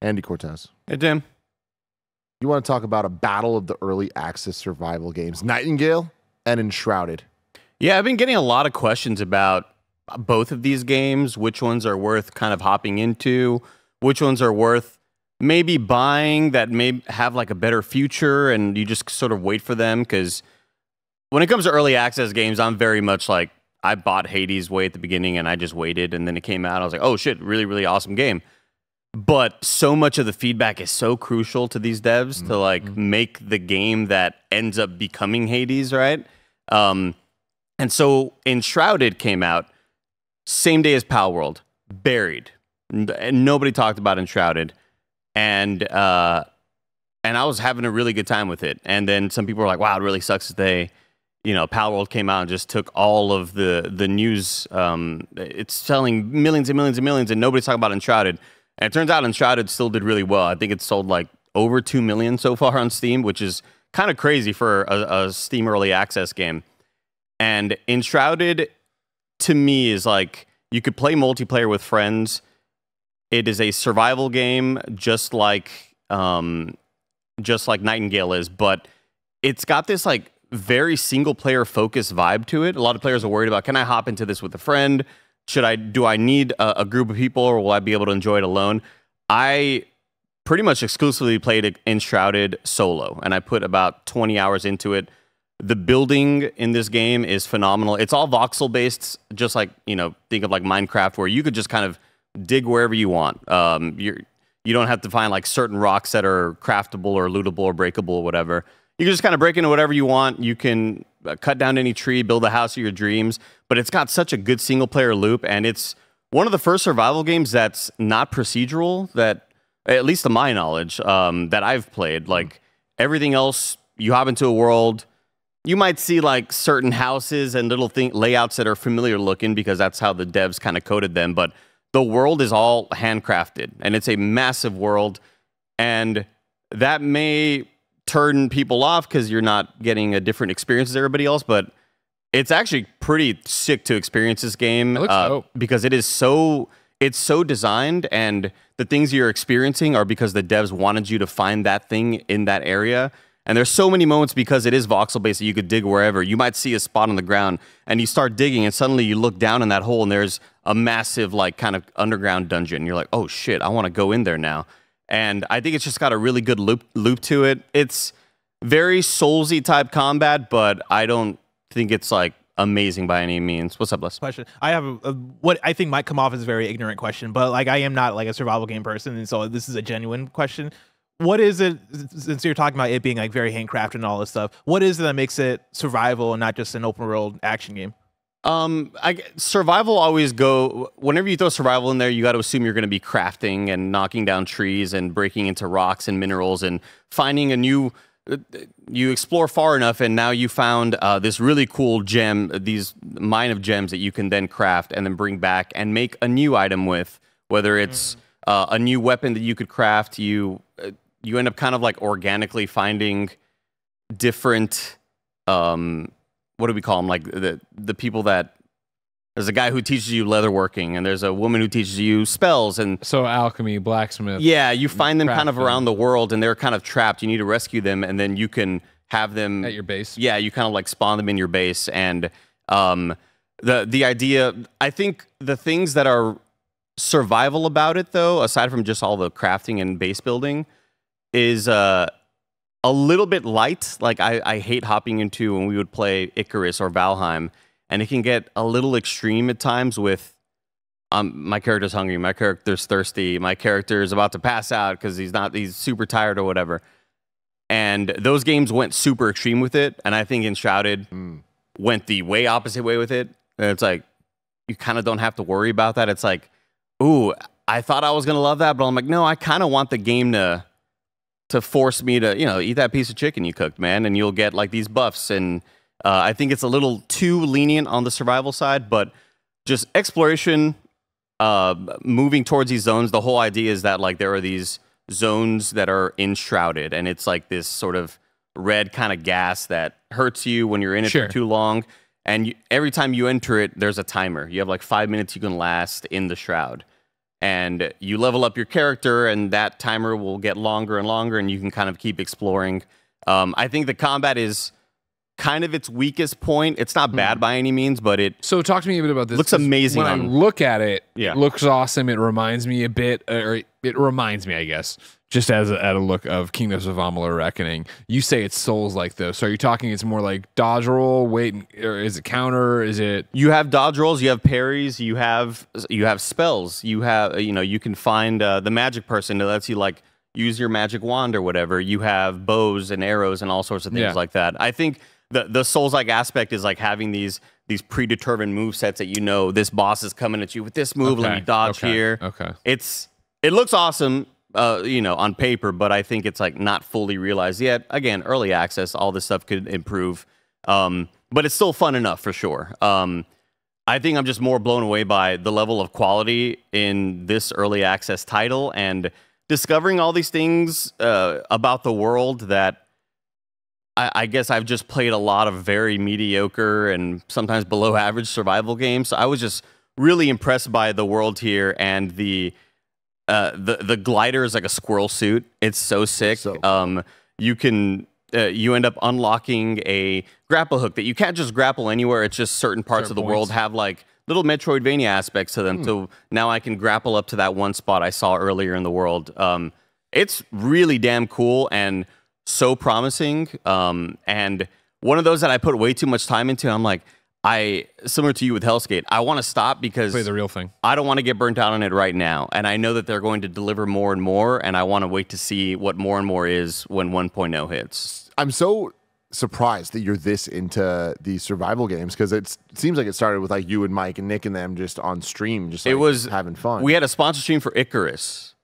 Andy Cortez. Hey, Tim. You want to talk about a battle of the early access survival games, Nightingale and Enshrouded. Yeah, I've been getting a lot of questions about both of these games, which ones are worth kind of hopping into, which ones are worth maybe buying that may have like a better future and you just sort of wait for them because when it comes to early access games, I'm very much like I bought Hades way at the beginning and I just waited and then it came out. I was like, oh shit, really, really awesome game. But so much of the feedback is so crucial to these devs mm-hmm. to like make the game that ends up becoming Hades, right? Um, and so Enshrouded came out same day as Palworld, buried, and nobody talked about Enshrouded, and uh, and I was having a really good time with it. And then some people were like, "Wow, it really sucks that they." you know, Palworld came out and just took all of the the news. Um, it's selling millions and millions and millions, and nobody's talking about Enshrouded. And it turns out Enshrouded still did really well. I think it's sold like over 2 million so far on Steam, which is kind of crazy for a, a Steam early access game. And Enshrouded to me is like you could play multiplayer with friends. It is a survival game just like um, just like Nightingale is, but it's got this like very single player focused vibe to it. A lot of players are worried about can I hop into this with a friend? Should I do I need a, a, group of people or will I be able to enjoy it alone? I pretty much exclusively played Enshrouded solo, and I put about 20 hours into it. The building in this game is phenomenal. It's all voxel based, just like you know, think of like Minecraft, where you could just kind of dig wherever you want. Um, you're you don't have to find like certain rocks that are craftable or lootable or breakable or whatever. You can just kind of break into whatever you want. You can cut down any tree, build a house of your dreams. But it's got such a good single player loop, and it's one of the first survival games that's not procedural. That, at least to my knowledge, um, that I've played. Like everything else, you hop into a world. You might see like certain houses and little thing layouts that are familiar looking because that's how the devs kind of coded them. But the world is all handcrafted, and it's a massive world, and that may turn people off because you're not getting a different experience as everybody else, but it's actually pretty sick to experience this game uh, because it is so it's so designed and the things you're experiencing are because the devs wanted you to find that thing in that area. And there's so many moments because it is voxel based that you could dig wherever. You might see a spot on the ground and you start digging and suddenly you look down in that hole and there's a massive like kind of underground dungeon. You're like, "Oh shit, I want to go in there now." And I think it's just got a really good loop loop to it. It's very Soulsy type combat, but I don't think it's like amazing by any means. What's up, Les? Question. I have a, a, what I think might come off as a very ignorant question, but like I am not like a survival game person, and so this is a genuine question. What is it? Since you're talking about it being like very handcrafted and all this stuff, what is it that makes it survival and not just an open world action game? Um, I survival always go whenever you throw survival in there, you got to assume you're going to be crafting and knocking down trees and breaking into rocks and minerals and finding a new. Uh, you explore far enough, and now you found uh, this really cool gem, these mine of gems that you can then craft and then bring back and make a new item with. Whether it's mm. uh, a new weapon that you could craft, you uh, you end up kind of like organically finding different um, what do we call them? Like the the people that there's a guy who teaches you leatherworking, and there's a woman who teaches you spells, and so alchemy, blacksmith. Yeah, you find them kind of around the world, and they're kind of trapped. You need to rescue them, and then you can have them at your base. Yeah, you kind of like spawn them in your base, and um, the the idea. I think the things that are survival about it, though, aside from just all the crafting and base building, is uh a little bit light. Like I, I hate hopping into when we would play Icarus or Valheim, and it can get a little extreme at times with um, my character's hungry, my character's thirsty, my character is about to pass out because he's not he's super tired or whatever. And those games went super extreme with it, and I think Enshrouded mm. went the way opposite way with it. And it's like you kind of don't have to worry about that. It's like, ooh, I thought I was gonna love that, but I'm like, no, I kind of want the game to to force me to, you know, eat that piece of chicken you cooked, man, and you'll get like these buffs and Uh, I think it's a little too lenient on the survival side, but just exploration, uh, moving towards these zones. The whole idea is that like there are these zones that are enshrouded, and it's like this sort of red kind of gas that hurts you when you're in it Sure. for too long. And you, every time you enter it, there's a timer. You have like five minutes you can last in the shroud. And you level up your character, and that timer will get longer and longer, and you can kind of keep exploring. Um, I think the combat is kind of its weakest point. It's not bad by any means, but it So talk to me a bit about this. Looks amazing When I look at it, Yeah. it looks awesome. It reminds me a bit, or it reminds me, I guess, just as a, at a look of Kingdoms of Amalur Reckoning. You say it's Souls like though. So are you talking it's more like dodge roll, wait, or is it counter? Is it you have dodge rolls, you have parries, you have you have spells, you have you know you can find uh, the magic person that lets you like use your magic wand or whatever. You have bows and arrows and all sorts of things Yeah. like that. I think the the Souls like aspect is like having these these predetermined move sets that you know this boss is coming at you with this move. Let me dodge okay, here. okay. It's it looks awesome. Uh, you know, on paper, but I think it's like not fully realized yet. Again, early access, all this stuff could improve, um, but it's still fun enough for sure. Um, I think I'm just more blown away by the level of quality in this early access title and discovering all these things uh, about the world that I, I guess I've just played a lot of very mediocre and sometimes below average survival games. So I was just really impressed by the world here and the uh, the the glider is like a squirrel suit. It's so sick. So cool. um, you can uh, you end up unlocking a grapple hook that you can't just grapple anywhere. It's just certain parts Certain of the world have like little Metroidvania aspects to them. Hmm. So now I can grapple up to that one spot I saw earlier in the world. Um, it's really damn cool and so promising. Um, and one of those that I put way too much time into. I'm like, I similar to you with Helskate. I want to stop because play the real thing? I don't want to get burnt out on it right now. And I know that they're going to deliver more and more. And I want to wait to see what more and more is when 1.0 hits. I'm so surprised that you're this into these survival games because it seems like it started with like you and Mike and Nick and them just on stream, just like, it was having fun. We had a sponsor stream for Icarus.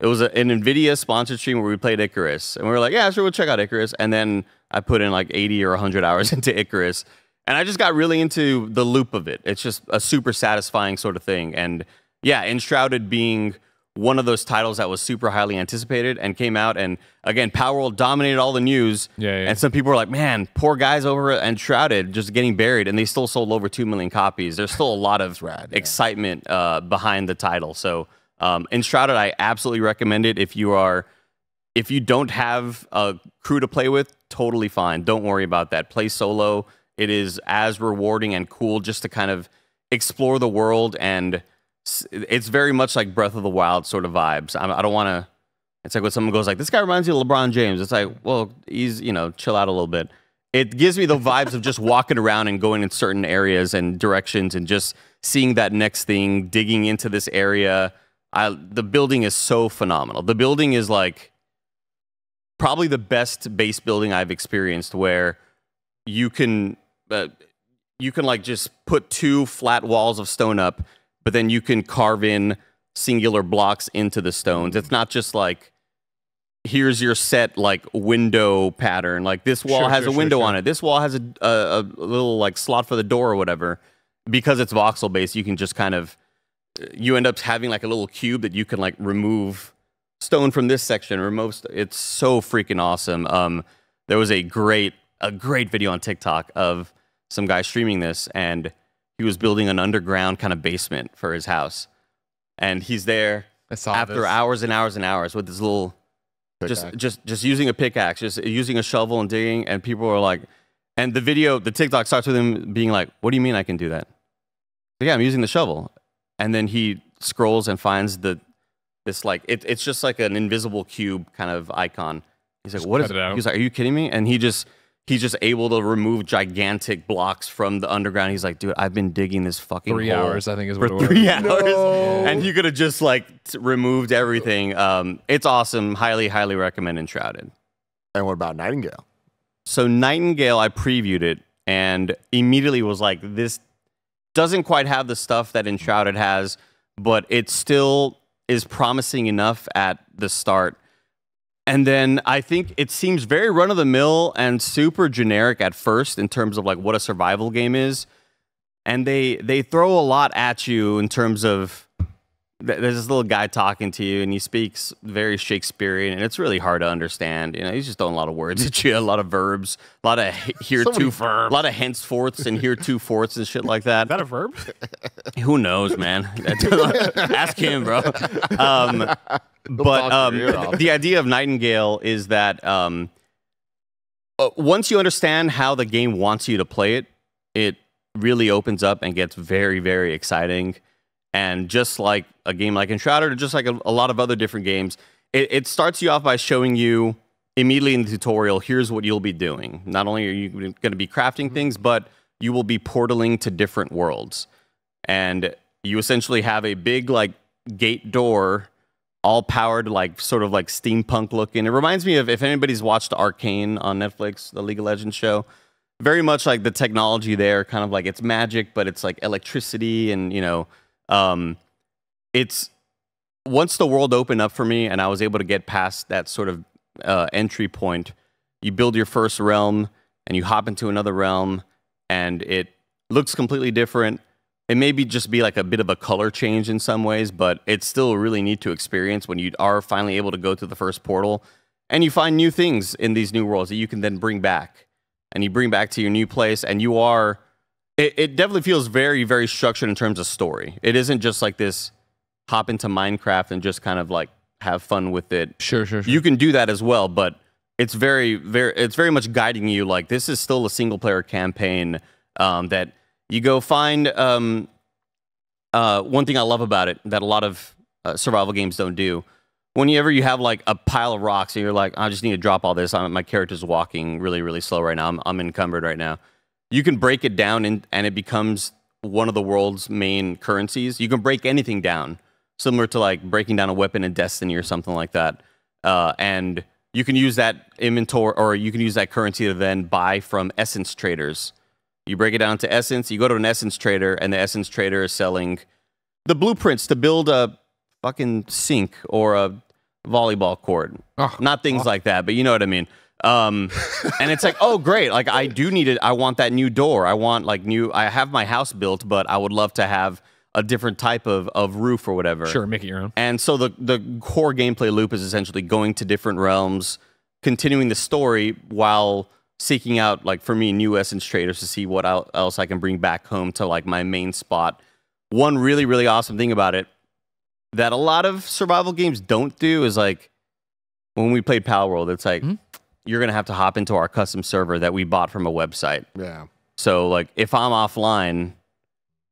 It was a, an NVIDIA sponsored stream where we played Icarus. And we were like, yeah, sure, we'll check out Icarus. And then I put in like 80 or 100 hours into Icarus. And I just got really into the loop of it. It's just a super satisfying sort of thing. And yeah, Enshrouded being one of those titles that was super highly anticipated and came out. And again, Palworld dominated all the news. Yeah, yeah. And some people were like, man, poor guys over at Enshrouded just getting buried. And they still sold over 2 million copies. There's still a lot of rad, yeah. excitement uh, behind the title. So um, Enshrouded, I absolutely recommend it if you are if you don't have a crew to play with, totally fine. Don't worry about that. Play solo. It is as rewarding and cool just to kind of explore the world, and it's very much like Breath of the Wild sort of vibes. I, don't want to. It's like when someone goes like, "This guy reminds you of LeBron James." It's like, well, he's you know, chill out a little bit. It gives me the vibes of just walking around and going in certain areas and directions and just seeing that next thing, digging into this area. I, the building is so phenomenal. The building is like probably the best base building I've experienced where you can uh, you can like just put two flat walls of stone up, but then you can carve in singular blocks into the stones. It's not just like here's your set like window pattern. Like this wall Sure, has sure, a window sure. on it. This wall has a, a, a little like slot for the door or whatever. Because it's voxel based, you can just kind of you end up having like a little cube that you can like remove stone from this section remove st- it's so freaking awesome um there was a great a great video on tiktok of some guy streaming this and he was building an underground kind of basement for his house and he's there after this. hours and hours and hours with this little just Pickaxe. just just using a pickaxe just using a shovel and digging and people were like and the video the tiktok starts with him being like what do you mean i can do that yeah i'm using the shovel and then he scrolls and finds the this like it, it's just like an invisible cube kind of icon he's like Just what is it out. he's like are you kidding me and he just he's just able to remove gigantic blocks from the underground he's like dude i've been digging this fucking Three hole hours, I think, is for what it was. three hours and he could have just like removed everything um it's awesome highly highly recommend enshrouded and what about Nightingale? so Nightingale, I previewed it and immediately was like, this doesn't quite have the stuff that Enshrouded has, but it still is promising enough at the start. And then I think it seems very run of the mill and super generic at first in terms of like what a survival game is. And they they throw a lot at you in terms of there's this little guy talking to you and he speaks very Shakespearean and it's really hard to understand. You know, he's just throwing a lot of words at you, a lot of verbs, a lot of here So two verbs. a lot of henceforths and here two fourths and shit like that. Is that a verb? Who knows, man? Ask him, bro. Um, but um, your ear off. the idea of Nightingale is that um, uh, once you understand how the game wants you to play it, it really opens up and gets very, very exciting. And just like a game like Enshrouded, or just like a, a lot of other different games, it, it starts you off by showing you immediately in the tutorial here's what you'll be doing. Not only are you going to be crafting mm-hmm. things, but you will be portaling to different worlds. And you essentially have a big like gate door all powered like sort of like steampunk looking. It reminds me of if anybody's watched arcane on netflix the league of legends show very much like the technology there kind of like it's magic but it's like electricity and you know um it's once the world opened up for me and i was able to get past that sort of uh, entry point you build your first realm and you hop into another realm and it looks completely different. It may be just be like a bit of a color change in some ways, but it's still really neat to experience when you are finally able to go to the first portal and you find new things in these new worlds that you can then bring back. And you bring back to your new place and you are it, it definitely feels very very structured in terms of story. It isn't just like this hop into minecraft and just kind of like have fun with it. Sure, sure, sure. you can do that as well but it's very very it's very much guiding you like this is still a single player campaign um, that you go find um, uh, one thing i love about it that a lot of uh, survival games don't do. Whenever you have like a pile of rocks and you're like i just need to drop all this. I'm, my character's walking really really slow right now. I'm, I'm encumbered right now you can break it down and, and it becomes one of the world's main currencies. You can break anything down similar to like breaking down a weapon in destiny or something like that. Uh, and you can use that inventory or you can use that currency to then buy from essence traders. You break it down to essence you go to an essence trader and the essence trader is selling the blueprints to build a fucking sink or a volleyball court. Oh, not things like that but you know what i mean um, and it's like oh great like i do need it i want that new door i want like new i have my house built but i would love to have a different type of, of roof or whatever Sure, make it your own. and so the the core gameplay loop is essentially going to different realms, continuing the story while seeking out like for me new essence traders to see what else I can bring back home to like my main spot. One really really awesome thing about it that a lot of survival games don't do is like when we played Palworld, it's like Mhm. You're gonna have to hop into our custom server that we bought from a website. Yeah. So like if I'm offline,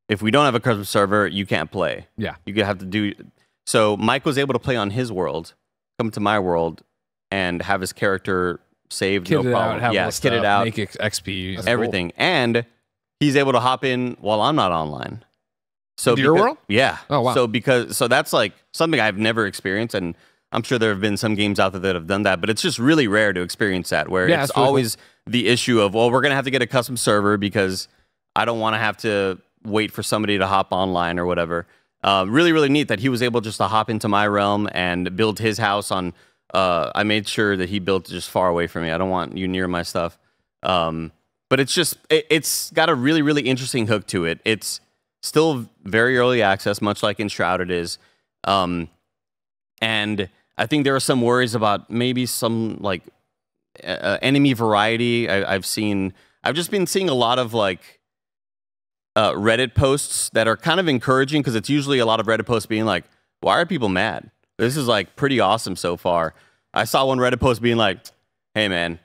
if we don't have a custom server, you can't play. Yeah. You could have to do so Mike was able to play on his world, come to my world, and have his character saved, Kid no it problem. out, yeah, all kid it out, make XP. That's everything. And he's able to hop in while I'm not online. So Into your world? Yeah. Oh, wow. So because so that's like something I've never experienced and I'm sure there have been some games out there that have done that, but it's just really rare to experience that where Yeah, it's cool. always the issue of, well, we're gonna have to get a custom server because I don't want to have to wait for somebody to hop online or whatever. Um, really, really neat that he was able just to hop into my realm and build his house on. Uh, I made sure that he built just far away from me. I don't want you near my stuff. Um, but it's just it, it's got a really really interesting hook to it. It's still very early access, much like Enshrouded is. Um, and I think there are some worries about maybe some like uh, enemy variety. I, I've seen. I've just been seeing a lot of like uh, Reddit posts that are kind of encouraging because it's usually a lot of Reddit posts being like, "Why are people mad? This is like pretty awesome so far." I saw one Reddit post being like, "Hey man,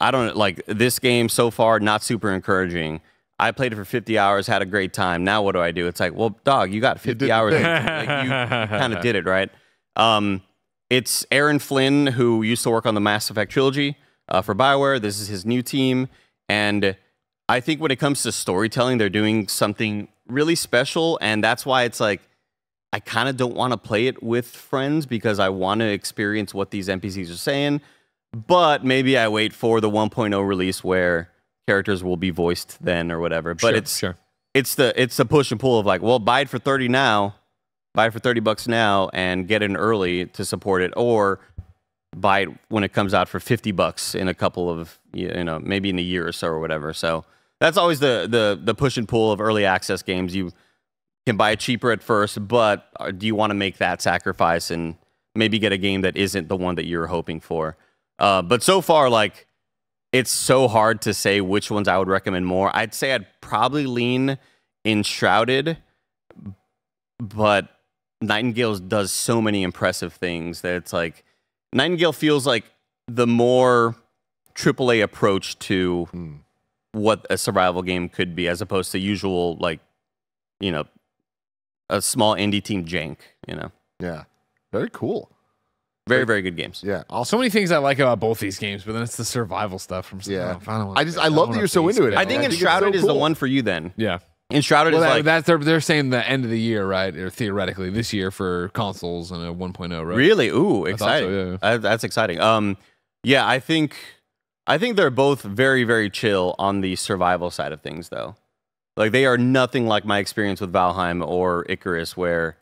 I don't like this game so far. Not super encouraging. I played it for 50 hours, had a great time. Now what do I do? It's like, well, dog, you got 50 did the hours. like, you kind of did it, right? Um, it's Aaron Flynn who used to work on the Mass Effect trilogy uh, for Bioware. This is his new team, and I think when it comes to storytelling, they're doing something really special, and that's why it's like I kind of don't want to play it with friends because I want to experience what these NPCs are saying. But maybe I wait for the 1.0 release where characters will be voiced then or whatever. But Sure, it's sure. it's the it's the push and pull of like, well, buy it for 30 now, buy it for 30 bucks now and get in early to support it or buy it when it comes out for 50 bucks in a couple of you know maybe in a year or so or whatever. So that's always the the the push and pull of early access games. You can buy it cheaper at first, but uh, do you want to make that sacrifice and maybe get a game that isn't the one that you're hoping for? Uh, but so far, like it's so hard to say which ones I would recommend more. I'd say I'd probably lean Enshrouded, but Nightingale does so many impressive things that it's like Nightingale feels like the more AAA approach to Hmm. what a survival game could be, as opposed to usual like you know a small indie team jank. You know, Yeah. Very cool. very very good games. Yeah. Also, So many things I like about both these games, but then it's the survival stuff from Yeah. I, don't wanna I just- play I love that you're so into it. I think I think Enshrouded so is the one for you then. Yeah. Enshrouded Well, is that, like that's they're, they're saying the end of the year, right? Or theoretically this year for consoles and a 1.0, right? Really? Ooh, thought so, exciting. yeah. Uh, that's exciting. Um, yeah, I think I think they're both very very chill on the survival side of things, though. Like they are nothing like my experience with Valheim or Icarus, where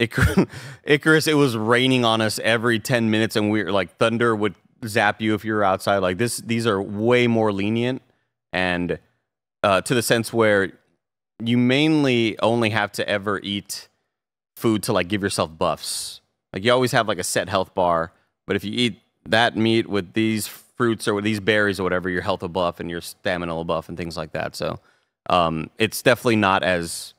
Icar- Icarus it was raining on us every ten minutes, and we are like thunder would zap you if you were outside. Like this, these are way more lenient, and uh, to the sense where you mainly only have to ever eat food to like give yourself buffs. Like you always have like a set health bar, but if you eat that meat with these fruits or with these berries or whatever, your health will buff and your stamina will buff and things like that. So um, it's definitely not as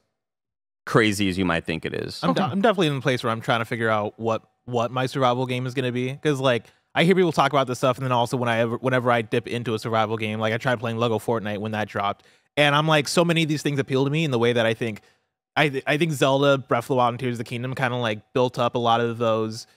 crazy as you might think it is. I'm, de- I'm definitely in a place where I'm trying to figure out what what my survival game is going to be because like I hear people talk about this stuff, and then also when I ever whenever I dip into a survival game, like I tried playing Lego Fortnite when that dropped, and I'm like, so many of these things appeal to me in the way that I think, I th- I think Zelda Breath of the Wild and Tears of the Kingdom kind of like built up a lot of those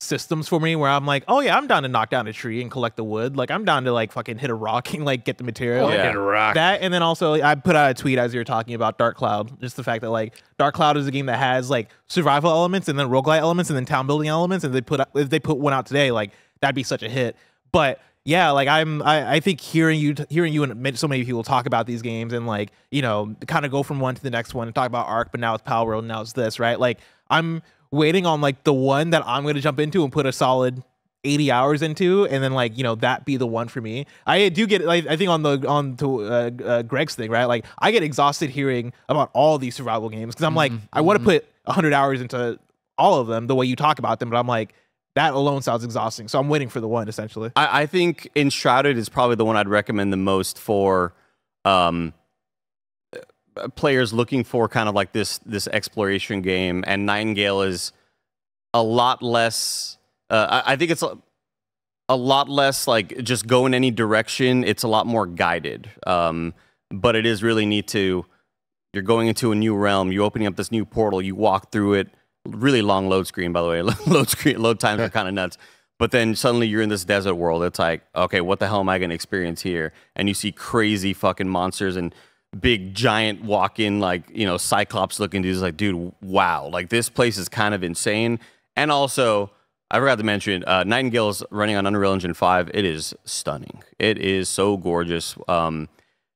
systems for me where I'm like, oh yeah, I'm down to knock down a tree and collect the wood, like I'm down to like fucking hit a rock and like get the material. Oh, yeah. rock. That and then also I put out a tweet as you were talking about Dark Cloud. Just the fact that like Dark Cloud is a game that has like survival elements and then roguelite elements and then town building elements. And they put if they put one out today, like that'd be such a hit. But yeah, like I'm I, I think hearing you hearing you and so many people talk about these games and like, you know, kind of go from one to the next one and talk about Ark, but now it's Palworld, now it's this, right? Like I'm waiting on like the one that I'm gonna jump into and put a solid 80 hours into and then like you know that be the one for me. I do get like i think on the on to uh, uh, greg's thing right? Like i get exhausted hearing about all these survival games because i'm like i want to put 100 hours into all of them the way you talk about them but i'm like that alone sounds exhausting so i'm waiting for the one essentially I, I think Enshrouded is probably the one I'd recommend the most for um, uh, players looking for kind of like this this exploration game, and Nightingale is a lot less. Uh, I, I think it's a, a lot less like just go in any direction. It's a lot more guided, um, but it is really neat to. You're going into a new realm. You're opening up this new portal. You walk through it. Really long load screen, by the way. load screen load times are kind of nuts. But then suddenly you're in this desert world. It's like, okay, what the hell am I going to experience here? And you see crazy fucking monsters and big giant walk-in like you know cyclops looking dudes. Like, dude, wow! Like this place is kind of insane. And also, I forgot to mention, uh, Nightingale's running on Unreal Engine Five. It is stunning. It is so gorgeous. Um,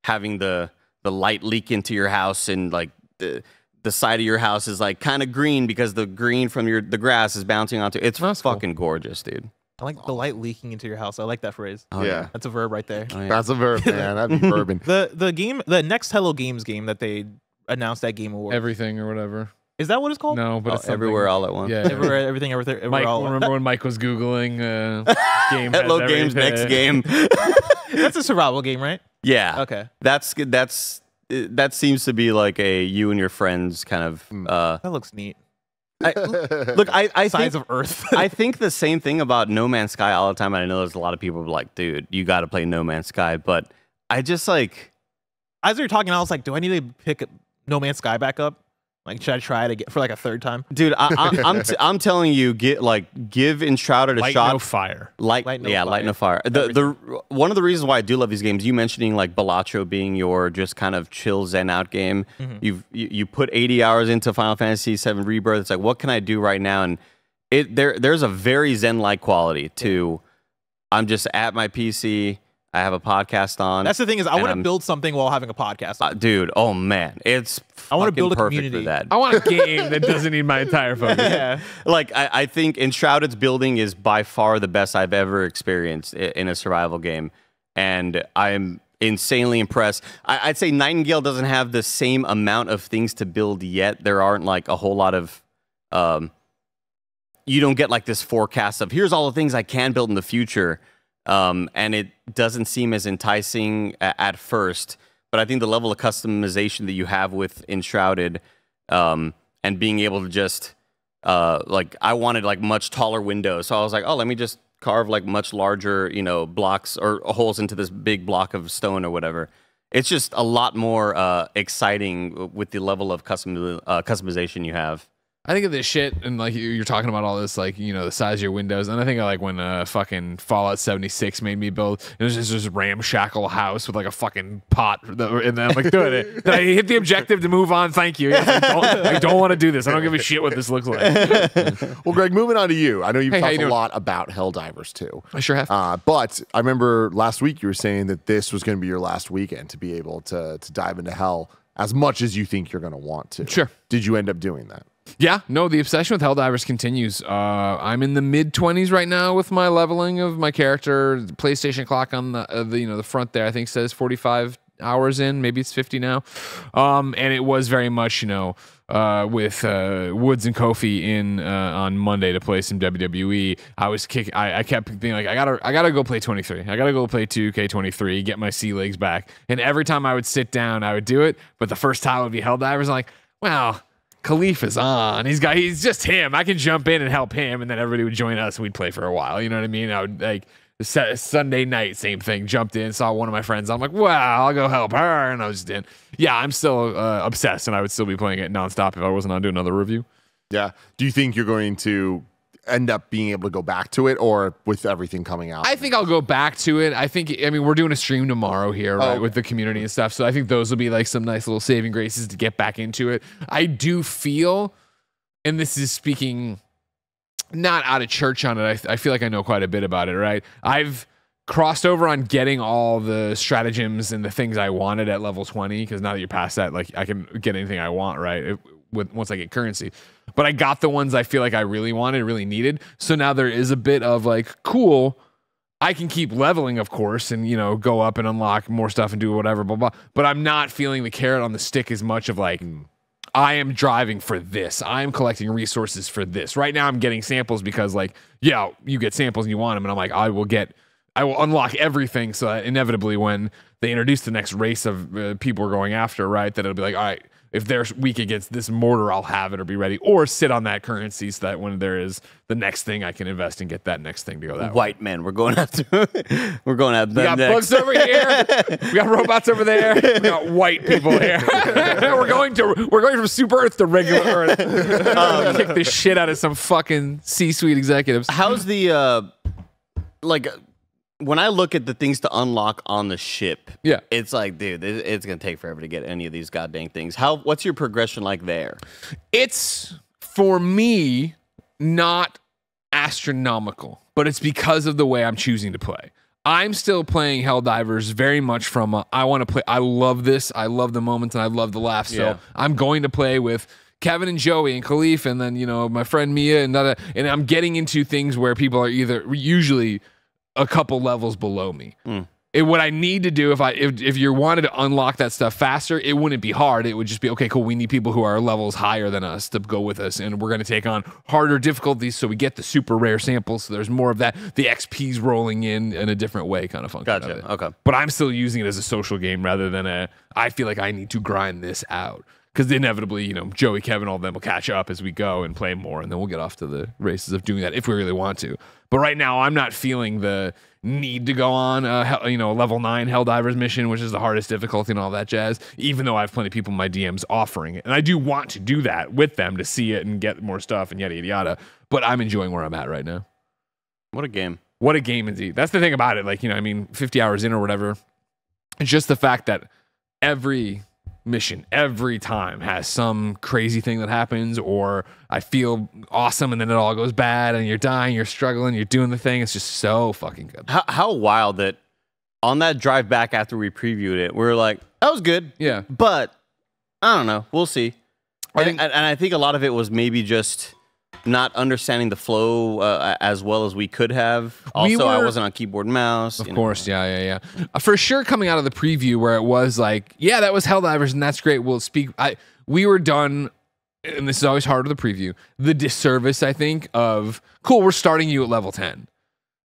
having the the light leak into your house and like the the side of your house is like kind of green because the green from your the grass is bouncing onto it's fucking gorgeous, dude. i like the light leaking into your house i like that phrase Oh, yeah. that's a verb right there Oh, yeah. That's a verb, man. That'd be bourbon. the the game the next hello games game that they announced at game award Everything or whatever. is that what it's called No, but Oh, it's everywhere all at once. Yeah. everywhere everything everything everywhere Mike, all- remember when Mike was googling uh, game? Hello Games next game. that's a survival game right yeah. okay That's good. That's that seems to be like a you and your friends kind of uh that looks neat I, look I I size think of earth I think the same thing about No Man's Sky all the time. I know there's a lot of people who are like, dude, you got to play No Man's Sky. But I just like, as we were talking, I was like, do I need to pick No Man's Sky back up? Like, should I try it again for like a third time? dude, I, I, I'm t- I'm telling you, get like give Enshrouded a shot. Light shot. no fire. Light, Light no yeah, light fire. no fire. The the one of the reasons why I do love these games, you mentioning like Balatro being your just kind of chill zen out game. Mm-hmm. You've you, you put 80 hours into Final Fantasy VII Rebirth. It's like, what can I do right now? And it there there's a very zen like quality to. I'm just at my PC. I have a podcast on. That's the thing is, I want to build something while having a podcast. Uh, dude, oh man, it's I wanna build a perfect community. for that. I want a game that doesn't need my entire focus. yeah, like I, I think Enshrouded's building is by far the best I've ever experienced in a survival game, and I'm insanely impressed. I, I'd say Nightingale doesn't have the same amount of things to build yet. There aren't like a whole lot of, um, you don't get like this forecast of here's all the things I can build in the future, um, and it doesn't seem as enticing at first. But I think the level of customization that you have with Enshrouded, um, and being able to just uh, like I wanted like much taller windows. So I was like, oh, let me just carve like much larger, you know, blocks or holes into this big block of stone or whatever. It's just a lot more uh, exciting with the level of custom uh, customization you have. I think of this shit and like you- you're talking about all this, like, you know, the size of your windows. And I think of like when uh, fucking Fallout 76 made me build, it was just this ramshackle house with like a fucking pot. And then I'm like, doing it. Did I hit the objective to move on? Thank you. Yes, I don't, don't want to do this. I don't give a shit what this looks like. Well, Greg, moving on to you. I know you've Hey, talked you a lot about Helldivers too. I sure have. Uh, but I remember last week you were saying that this was going to be your last weekend to be able to to dive into hell as much as you think you're going to want to. Sure. Did you end up doing that? Yeah, no, the obsession with Helldivers continues. Uh, I'm in the mid 20s right now with my leveling of my character. The PlayStation clock on the, uh, the you know the front there I think says 45 hours in, maybe it's 50 now. Um, and it was very much you know uh, with uh, Woods and Kofi in uh, on Monday to play some WWE. I was kick. I, I kept being like, I gotta, I gotta go play 23. I gotta go play 2K23, get my sea legs back. And every time I would sit down, I would do it. But the first time would be Helldivers. I'm like, wow. Khalif is on. He's got he's just him. I can jump in and help him, and then everybody would join us. and We'd play for a while. You know what I mean? I would like Sunday night, same thing. Jumped in, saw one of my friends. I'm like, wow, I'll go help her, and I was just in. Yeah, I'm still uh, obsessed, and I would still be playing it nonstop if I wasn't on doing another review. Yeah. Do you think you're going to end up being able to go back to it, or with everything coming out? I think I'll go back to it. I think I mean we're doing a stream tomorrow here, oh, right, okay. with the community and stuff. So I think those will be like some nice little saving graces to get back into it. I do feel, and this is speaking not out of church on it. I, I feel like I know quite a bit about it, right? I've crossed over on getting all the stratagems and the things I wanted at level 20 because now that you're past that, like I can get anything I want, right? It- with once I get currency. But I got the ones I feel like I really wanted, really needed. So now there is a bit of like, cool. I can keep leveling, of course, and you know, go up and unlock more stuff and do whatever, blah blah. But I'm not feeling the carrot on the stick as much of like, I am driving for this. I am collecting resources for this. Right now, I'm getting samples because, like, yeah, you get samples and you want them, and I'm like, I will get, I will unlock everything. So that inevitably, when they introduce the next race of uh, people we're going after, right, that it'll be like, all right, if they're weak against this mortar, I'll have it or be ready, or sit on that currency so that when there is the next thing, I can invest and get that next thing to go that way. White men, we're going after. we're going at We got next. bugs over here. We got robots over there. We got white people here. we're going to we're going from super Earth to regular Earth. Um, kick the shit out of some fucking C-suite executives. How's the uh like when I look at the things to unlock on the ship? Yeah. it's like, dude, it's gonna take forever to get any of these goddamn things. How? What's your progression like there? It's for me not astronomical, but it's because of the way I'm choosing to play. I'm still playing Helldivers very much from a, I want to play. I love this. I love the moments and I love the laughs. Yeah. So I'm going to play with Kevin and Joey and Khalif and then you know my friend Mia and that, and I'm getting into things where people are either usually a couple levels below me. Hmm. It, what I need to do if I if, if you wanted to unlock that stuff faster, it wouldn't be hard. It would just be okay, cool. We need people who are levels higher than us to go with us, and we're going to take on harder difficulties so we get the super rare samples. So there's more of that. The XP's rolling in in a different way, kind of function. of Gotcha. it. Okay. But I'm still using it as a social game rather than a. I feel like I need to grind this out because inevitably, you know, Joey, Kevin, all of them will catch up as we go and play more, and then we'll get off to the races of doing that if we really want to. But right now, I'm not feeling the need to go on a you know a level nine Helldivers mission, which is the hardest difficulty and all that jazz. Even though I have plenty of people in my DMs offering it, and I do want to do that with them to see it and get more stuff and yada yada yada. But I'm enjoying where I'm at right now. What a game. What a game indeed. That's the thing about it. Like, you know, I mean, 50 hours in or whatever. It's just the fact that every mission, every time has some crazy thing that happens, or I feel awesome and then it all goes bad and you're dying, you're struggling, you're doing the thing. It's just so fucking good. How how wild that on that drive back after we previewed it, we were like, that was good. Yeah. But I don't know. We'll see. I And, think- and, and I think a lot of it was maybe just not understanding the flow uh, as well as we could have. We Also, I wasn't on keyboard and mouse. Of you know. course, yeah, yeah, yeah. Uh, for sure, coming out of the preview where it was like, yeah, that was Helldivers, and that's great. We'll speak. I we were done, and this is always hard with the preview. The disservice, I think, of cool. We're starting you at level ten,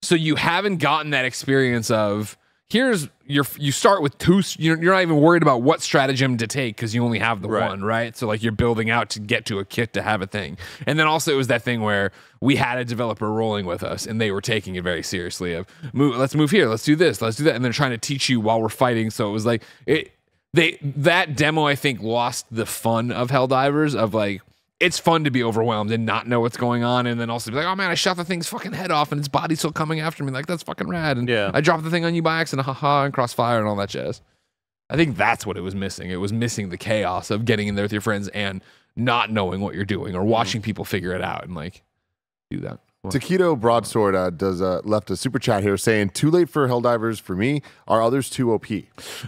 so you haven't gotten that experience of here's your. You start with two. You're, not even worried about what stratagem to take because you only have the Right. one, right? So like you're building out to get to a kit to have a thing, and then also it was that thing where we had a developer rolling with us and they were taking it very seriously. Of move, let's move here, let's do this, let's do that, and they're trying to teach you while we're fighting. So it was like it. They that demo I think lost the fun of Helldivers of like. It's fun to be overwhelmed and not know what's going on, and then also be like, "Oh man, I shot the thing's fucking head off, and its body's still coming after me. Like that's fucking rad." And Yeah. I dropped the thing on you by accident, haha, and crossfire and all that jazz. I think that's what it was missing. It was missing the chaos of getting in there with your friends and not knowing what you're doing or watching people figure it out and like do that. Well, Taquito Broadsword uh, does uh, left a super chat here saying, "Too late for Helldivers for me. Are others too OP?"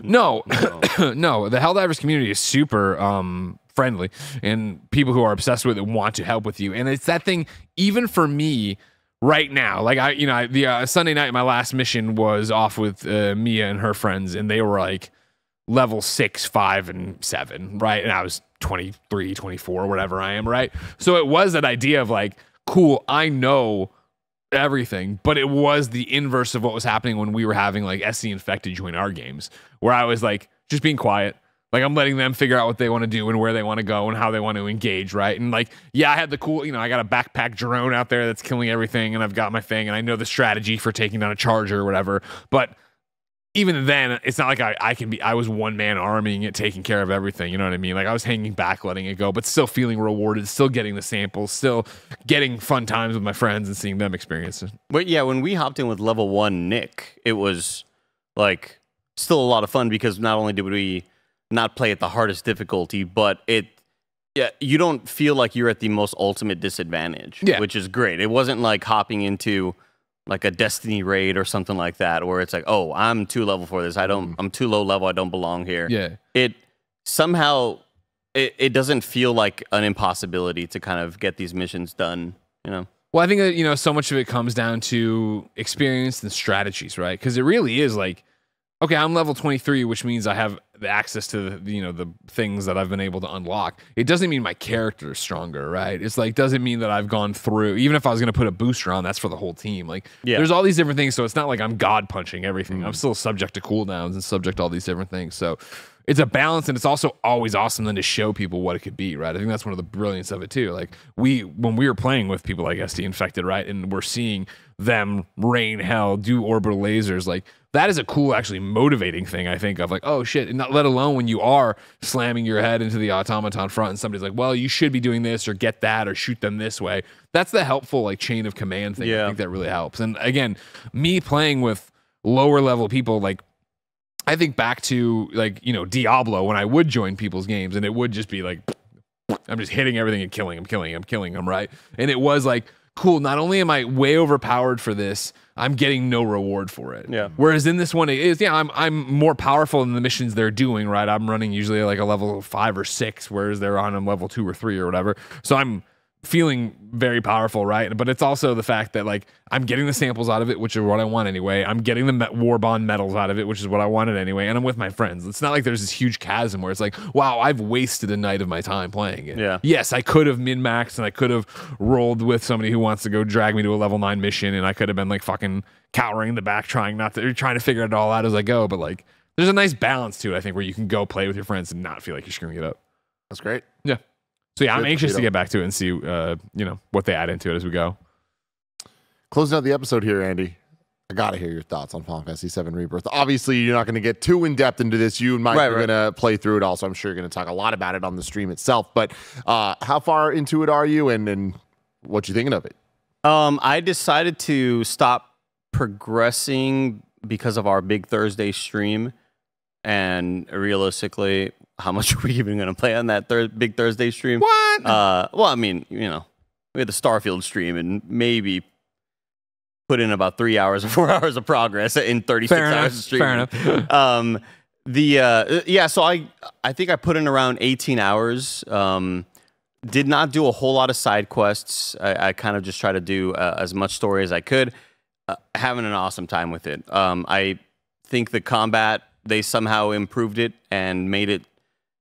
no, no, the Helldivers community is super um, friendly and people who are obsessed with it want to help with you. And it's that thing, even for me right now, like I, you know, I, the uh, Sunday night, my last mission was off with uh, Mia and her friends, and they were like level six, five, and seven, right? And I was 23, 24, whatever I am, right? So it was that idea of like, cool, I know everything, but it was the inverse of what was happening when we were having like SC infected join our games, where I was like just being quiet. Like I'm letting them figure out what they want to do and where they want to go and how they want to engage, right? And like, yeah, I had the cool, you know, I got a backpack drone out there that's killing everything, and I've got my thing, and I know the strategy for taking down a charger or whatever. But even then, it's not like I, I can be, I was one man arming it, taking care of everything. You know what I mean? Like I was hanging back, letting it go, but still feeling rewarded, still getting the samples, still getting fun times with my friends and seeing them experience it. But yeah, when we hopped in with level one Nick, it was like still a lot of fun because not only did we not play at the hardest difficulty, but it yeah, you don't feel like you're at the most ultimate disadvantage. Yeah. Which is great. It wasn't like hopping into like a Destiny raid or something like that, where it's like, oh, I'm too level for this. I don't mm-hmm. I'm too low level, I don't belong here. Yeah. It somehow it, it doesn't feel like an impossibility to kind of get these missions done, you know. Well, I think that, you know, so much of it comes down to experience and strategies, right? Because it really is like, okay, I'm level 23, which means I have the access to the, you know, the things that I've been able to unlock. It doesn't mean my character is stronger, right? It's like, doesn't mean that I've gone through, even if I was going to put a booster on, that's for the whole team. Like, Yeah. there's all these different things. So it's not like I'm God punching everything. I'm mm. still subject to cooldowns and subject to all these different things. So it's a balance and it's also always awesome then to show people what it could be, right? I think that's one of the brilliance of it too. Like we when we were playing with people like SD infected, right? And we're seeing them rain hell, do orbital lasers, like that is a cool, actually motivating thing, I think, of like, oh shit, and not let alone when you are slamming your head into the automaton front and somebody's like, well, you should be doing this or get that or shoot them this way. That's the helpful like chain of command thing. I think that really helps. And again, me playing with lower level people like I think back to like, you know, Diablo when I would join people's games and it would just be like, I'm just hitting everything and killing them, killing them, killing them, right? And it was like, cool, not only am I way overpowered for this, I'm getting no reward for it. Yeah. Whereas in this one, it is, yeah, I'm, I'm more powerful in the missions they're doing, right? I'm running usually like a level five or six, whereas they're on a level two or three or whatever. So I'm feeling very powerful, right? But it's also the fact that like I'm getting the samples out of it, which is what I want anyway. I'm getting the war bond medals out of it, which is what I wanted anyway. And I'm with my friends. It's not like there's this huge chasm where it's like, wow, I've wasted a night of my time playing it. Yeah. Yes, I could have min maxed and I could have rolled with somebody who wants to go drag me to a level nine mission, and I could have been like fucking cowering in the back, trying not to, trying to figure it all out as I go. But like, there's a nice balance to it, I think, where you can go play with your friends and not feel like you're screwing it up. That's great. Yeah. So yeah, I'm anxious to get back to it and see, uh, you know, what they add into it as we go. Closing out the episode here, Andy. I gotta hear your thoughts on Final Fantasy VII Rebirth. Obviously, you're not going to get too in depth into this. You and Mike Right, are right. going to play through it. Also, I'm sure you're going to talk a lot about it on the stream itself. But uh, how far into it are you, and and what you thinking of it? Um, I decided to stop progressing because of our big Thursday stream, and realistically, how much are we even going to play on that thir- big Thursday stream? What? Uh, well, I mean, you know, we had the Starfield stream, and maybe put in about three hours or four hours of progress in 36 Fair hours of streaming. fair enough. um, the uh, yeah, so I I think I put in around 18 hours. Um, did not do a whole lot of side quests. I, I kind of just try to do uh, as much story as I could. Uh, having an awesome time with it. Um, I think the combat they somehow improved it and made it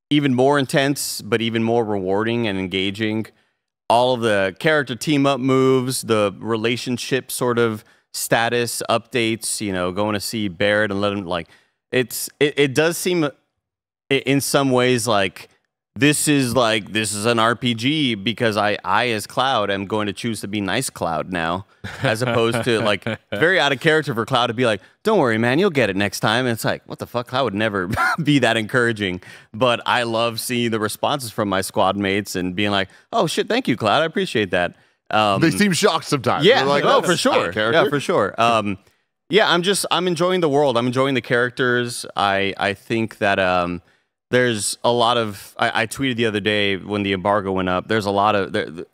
even more intense, but even more rewarding and engaging. All of the character team up moves, the relationship sort of status updates. You know, going to see Barrett and let him like it's it, it does seem in some ways like this is like this is an RPG because I I as Cloud am going to choose to be nice Cloud now as opposed to like very out of character for Cloud to be like don't worry man you'll get it next time and it's like what the fuck Cloud would never be that encouraging but I love seeing the responses from my squad mates and being like oh shit thank you Cloud I appreciate that um, They seem shocked sometimes. yeah, They're like, oh, for sure. Yeah, for sure. Um, yeah, I'm just I'm enjoying the world. I'm enjoying the characters. I I think that um, there's a lot of. I, I tweeted the other day when the embargo went up. There's a lot of there, th-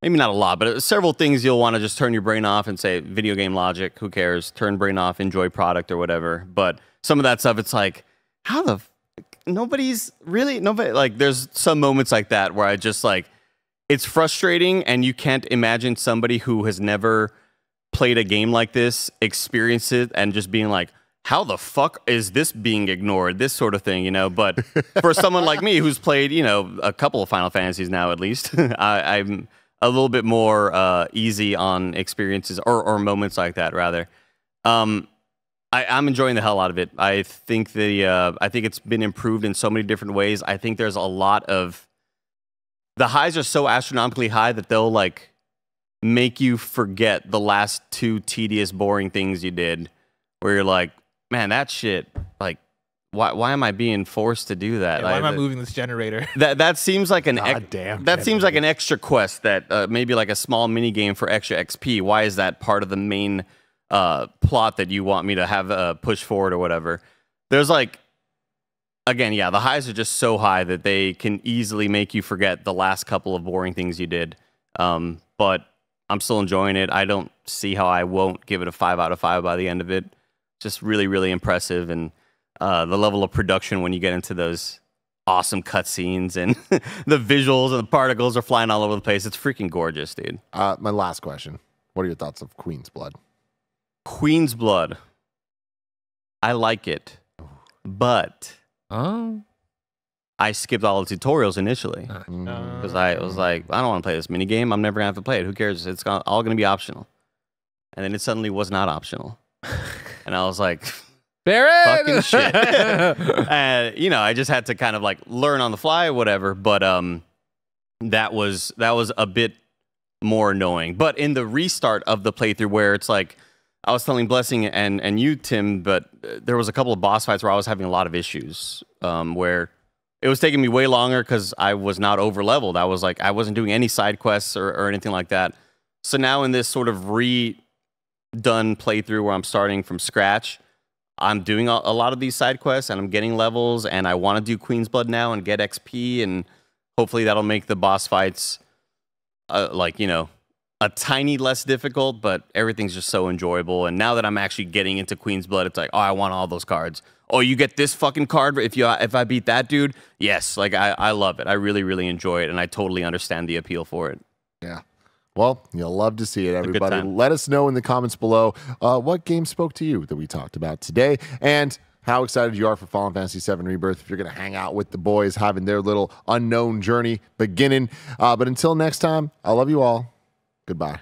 maybe not a lot, but several things you'll want to just turn your brain off and say video game logic. Who cares? Turn brain off. Enjoy product or whatever. But some of that stuff, it's like how the nobody's really nobody like. There's some moments like that where I just like it's frustrating and you can't imagine somebody who has never played a game like this experience it and just being like how the fuck is this being ignored this sort of thing you know but for someone like me who's played you know a couple of final fantasies now at least I, i'm a little bit more uh, easy on experiences or, or moments like that rather um, I, I'm enjoying the hell out of it. I think the uh, I think it's been improved in so many different ways. I think there's a lot of the highs are so astronomically high that they'll like make you forget the last two tedious, boring things you did. Where you're like, man, that shit. Like, why why am I being forced to do that? Yeah, why am I moving this generator? That that seems like an ex- damn, that seems like an extra quest that uh, maybe like a small mini game for extra XP. Why is that part of the main uh, plot that you want me to have uh, push forward or whatever? There's like again, yeah, the highs are just so high that they can easily make you forget the last couple of boring things you did. Um, but I'm still enjoying it. I don't see how I won't give it a five out of five by the end of it. Just really, really impressive, and uh, the level of production when you get into those awesome cutscenes and the visuals and the particles are flying all over the place. It's freaking gorgeous, dude. Uh, my last question. What are your thoughts of Queen's Blood? Queen's Blood. I like it, but Oh, I skipped all the tutorials initially. Mm. because I was like, I don't want to play this mini game. I'm never gonna have to play it. Who cares? It's all gonna be optional. And then it suddenly was not optional, and I was like, Barret. fucking shit. and you know, I just had to kind of like learn on the fly, or whatever. But um, that was that was a bit more annoying. But in the restart of the playthrough, where it's like. I was telling Blessing and, and you, Tim, but uh, there was a couple of boss fights where I was having a lot of issues. Um, where it was taking me way longer because I was not over leveled. I was like, I wasn't doing any side quests or, or anything like that. So now in this sort of redone playthrough where I'm starting from scratch, I'm doing a, a lot of these side quests and I'm getting levels and I want to do Queen's Blood now and get XP and hopefully that'll make the boss fights uh, like, you know, a tiny less difficult, but everything's just so enjoyable. And now that I'm actually getting into Queen's Blood, it's like, oh, I want all those cards. Oh, you get this fucking card if you if I beat that dude. Yes, like I, I love it. I really really enjoy it, and I totally understand the appeal for it. Yeah. Well, you'll love to see it, everybody. Let us know in the comments below uh, what game spoke to you that we talked about today and how excited you are for Final Fantasy VII Rebirth. If you're going to hang out with the boys, having their little unknown journey beginning. Uh, but until next time, I love you all. Goodbye.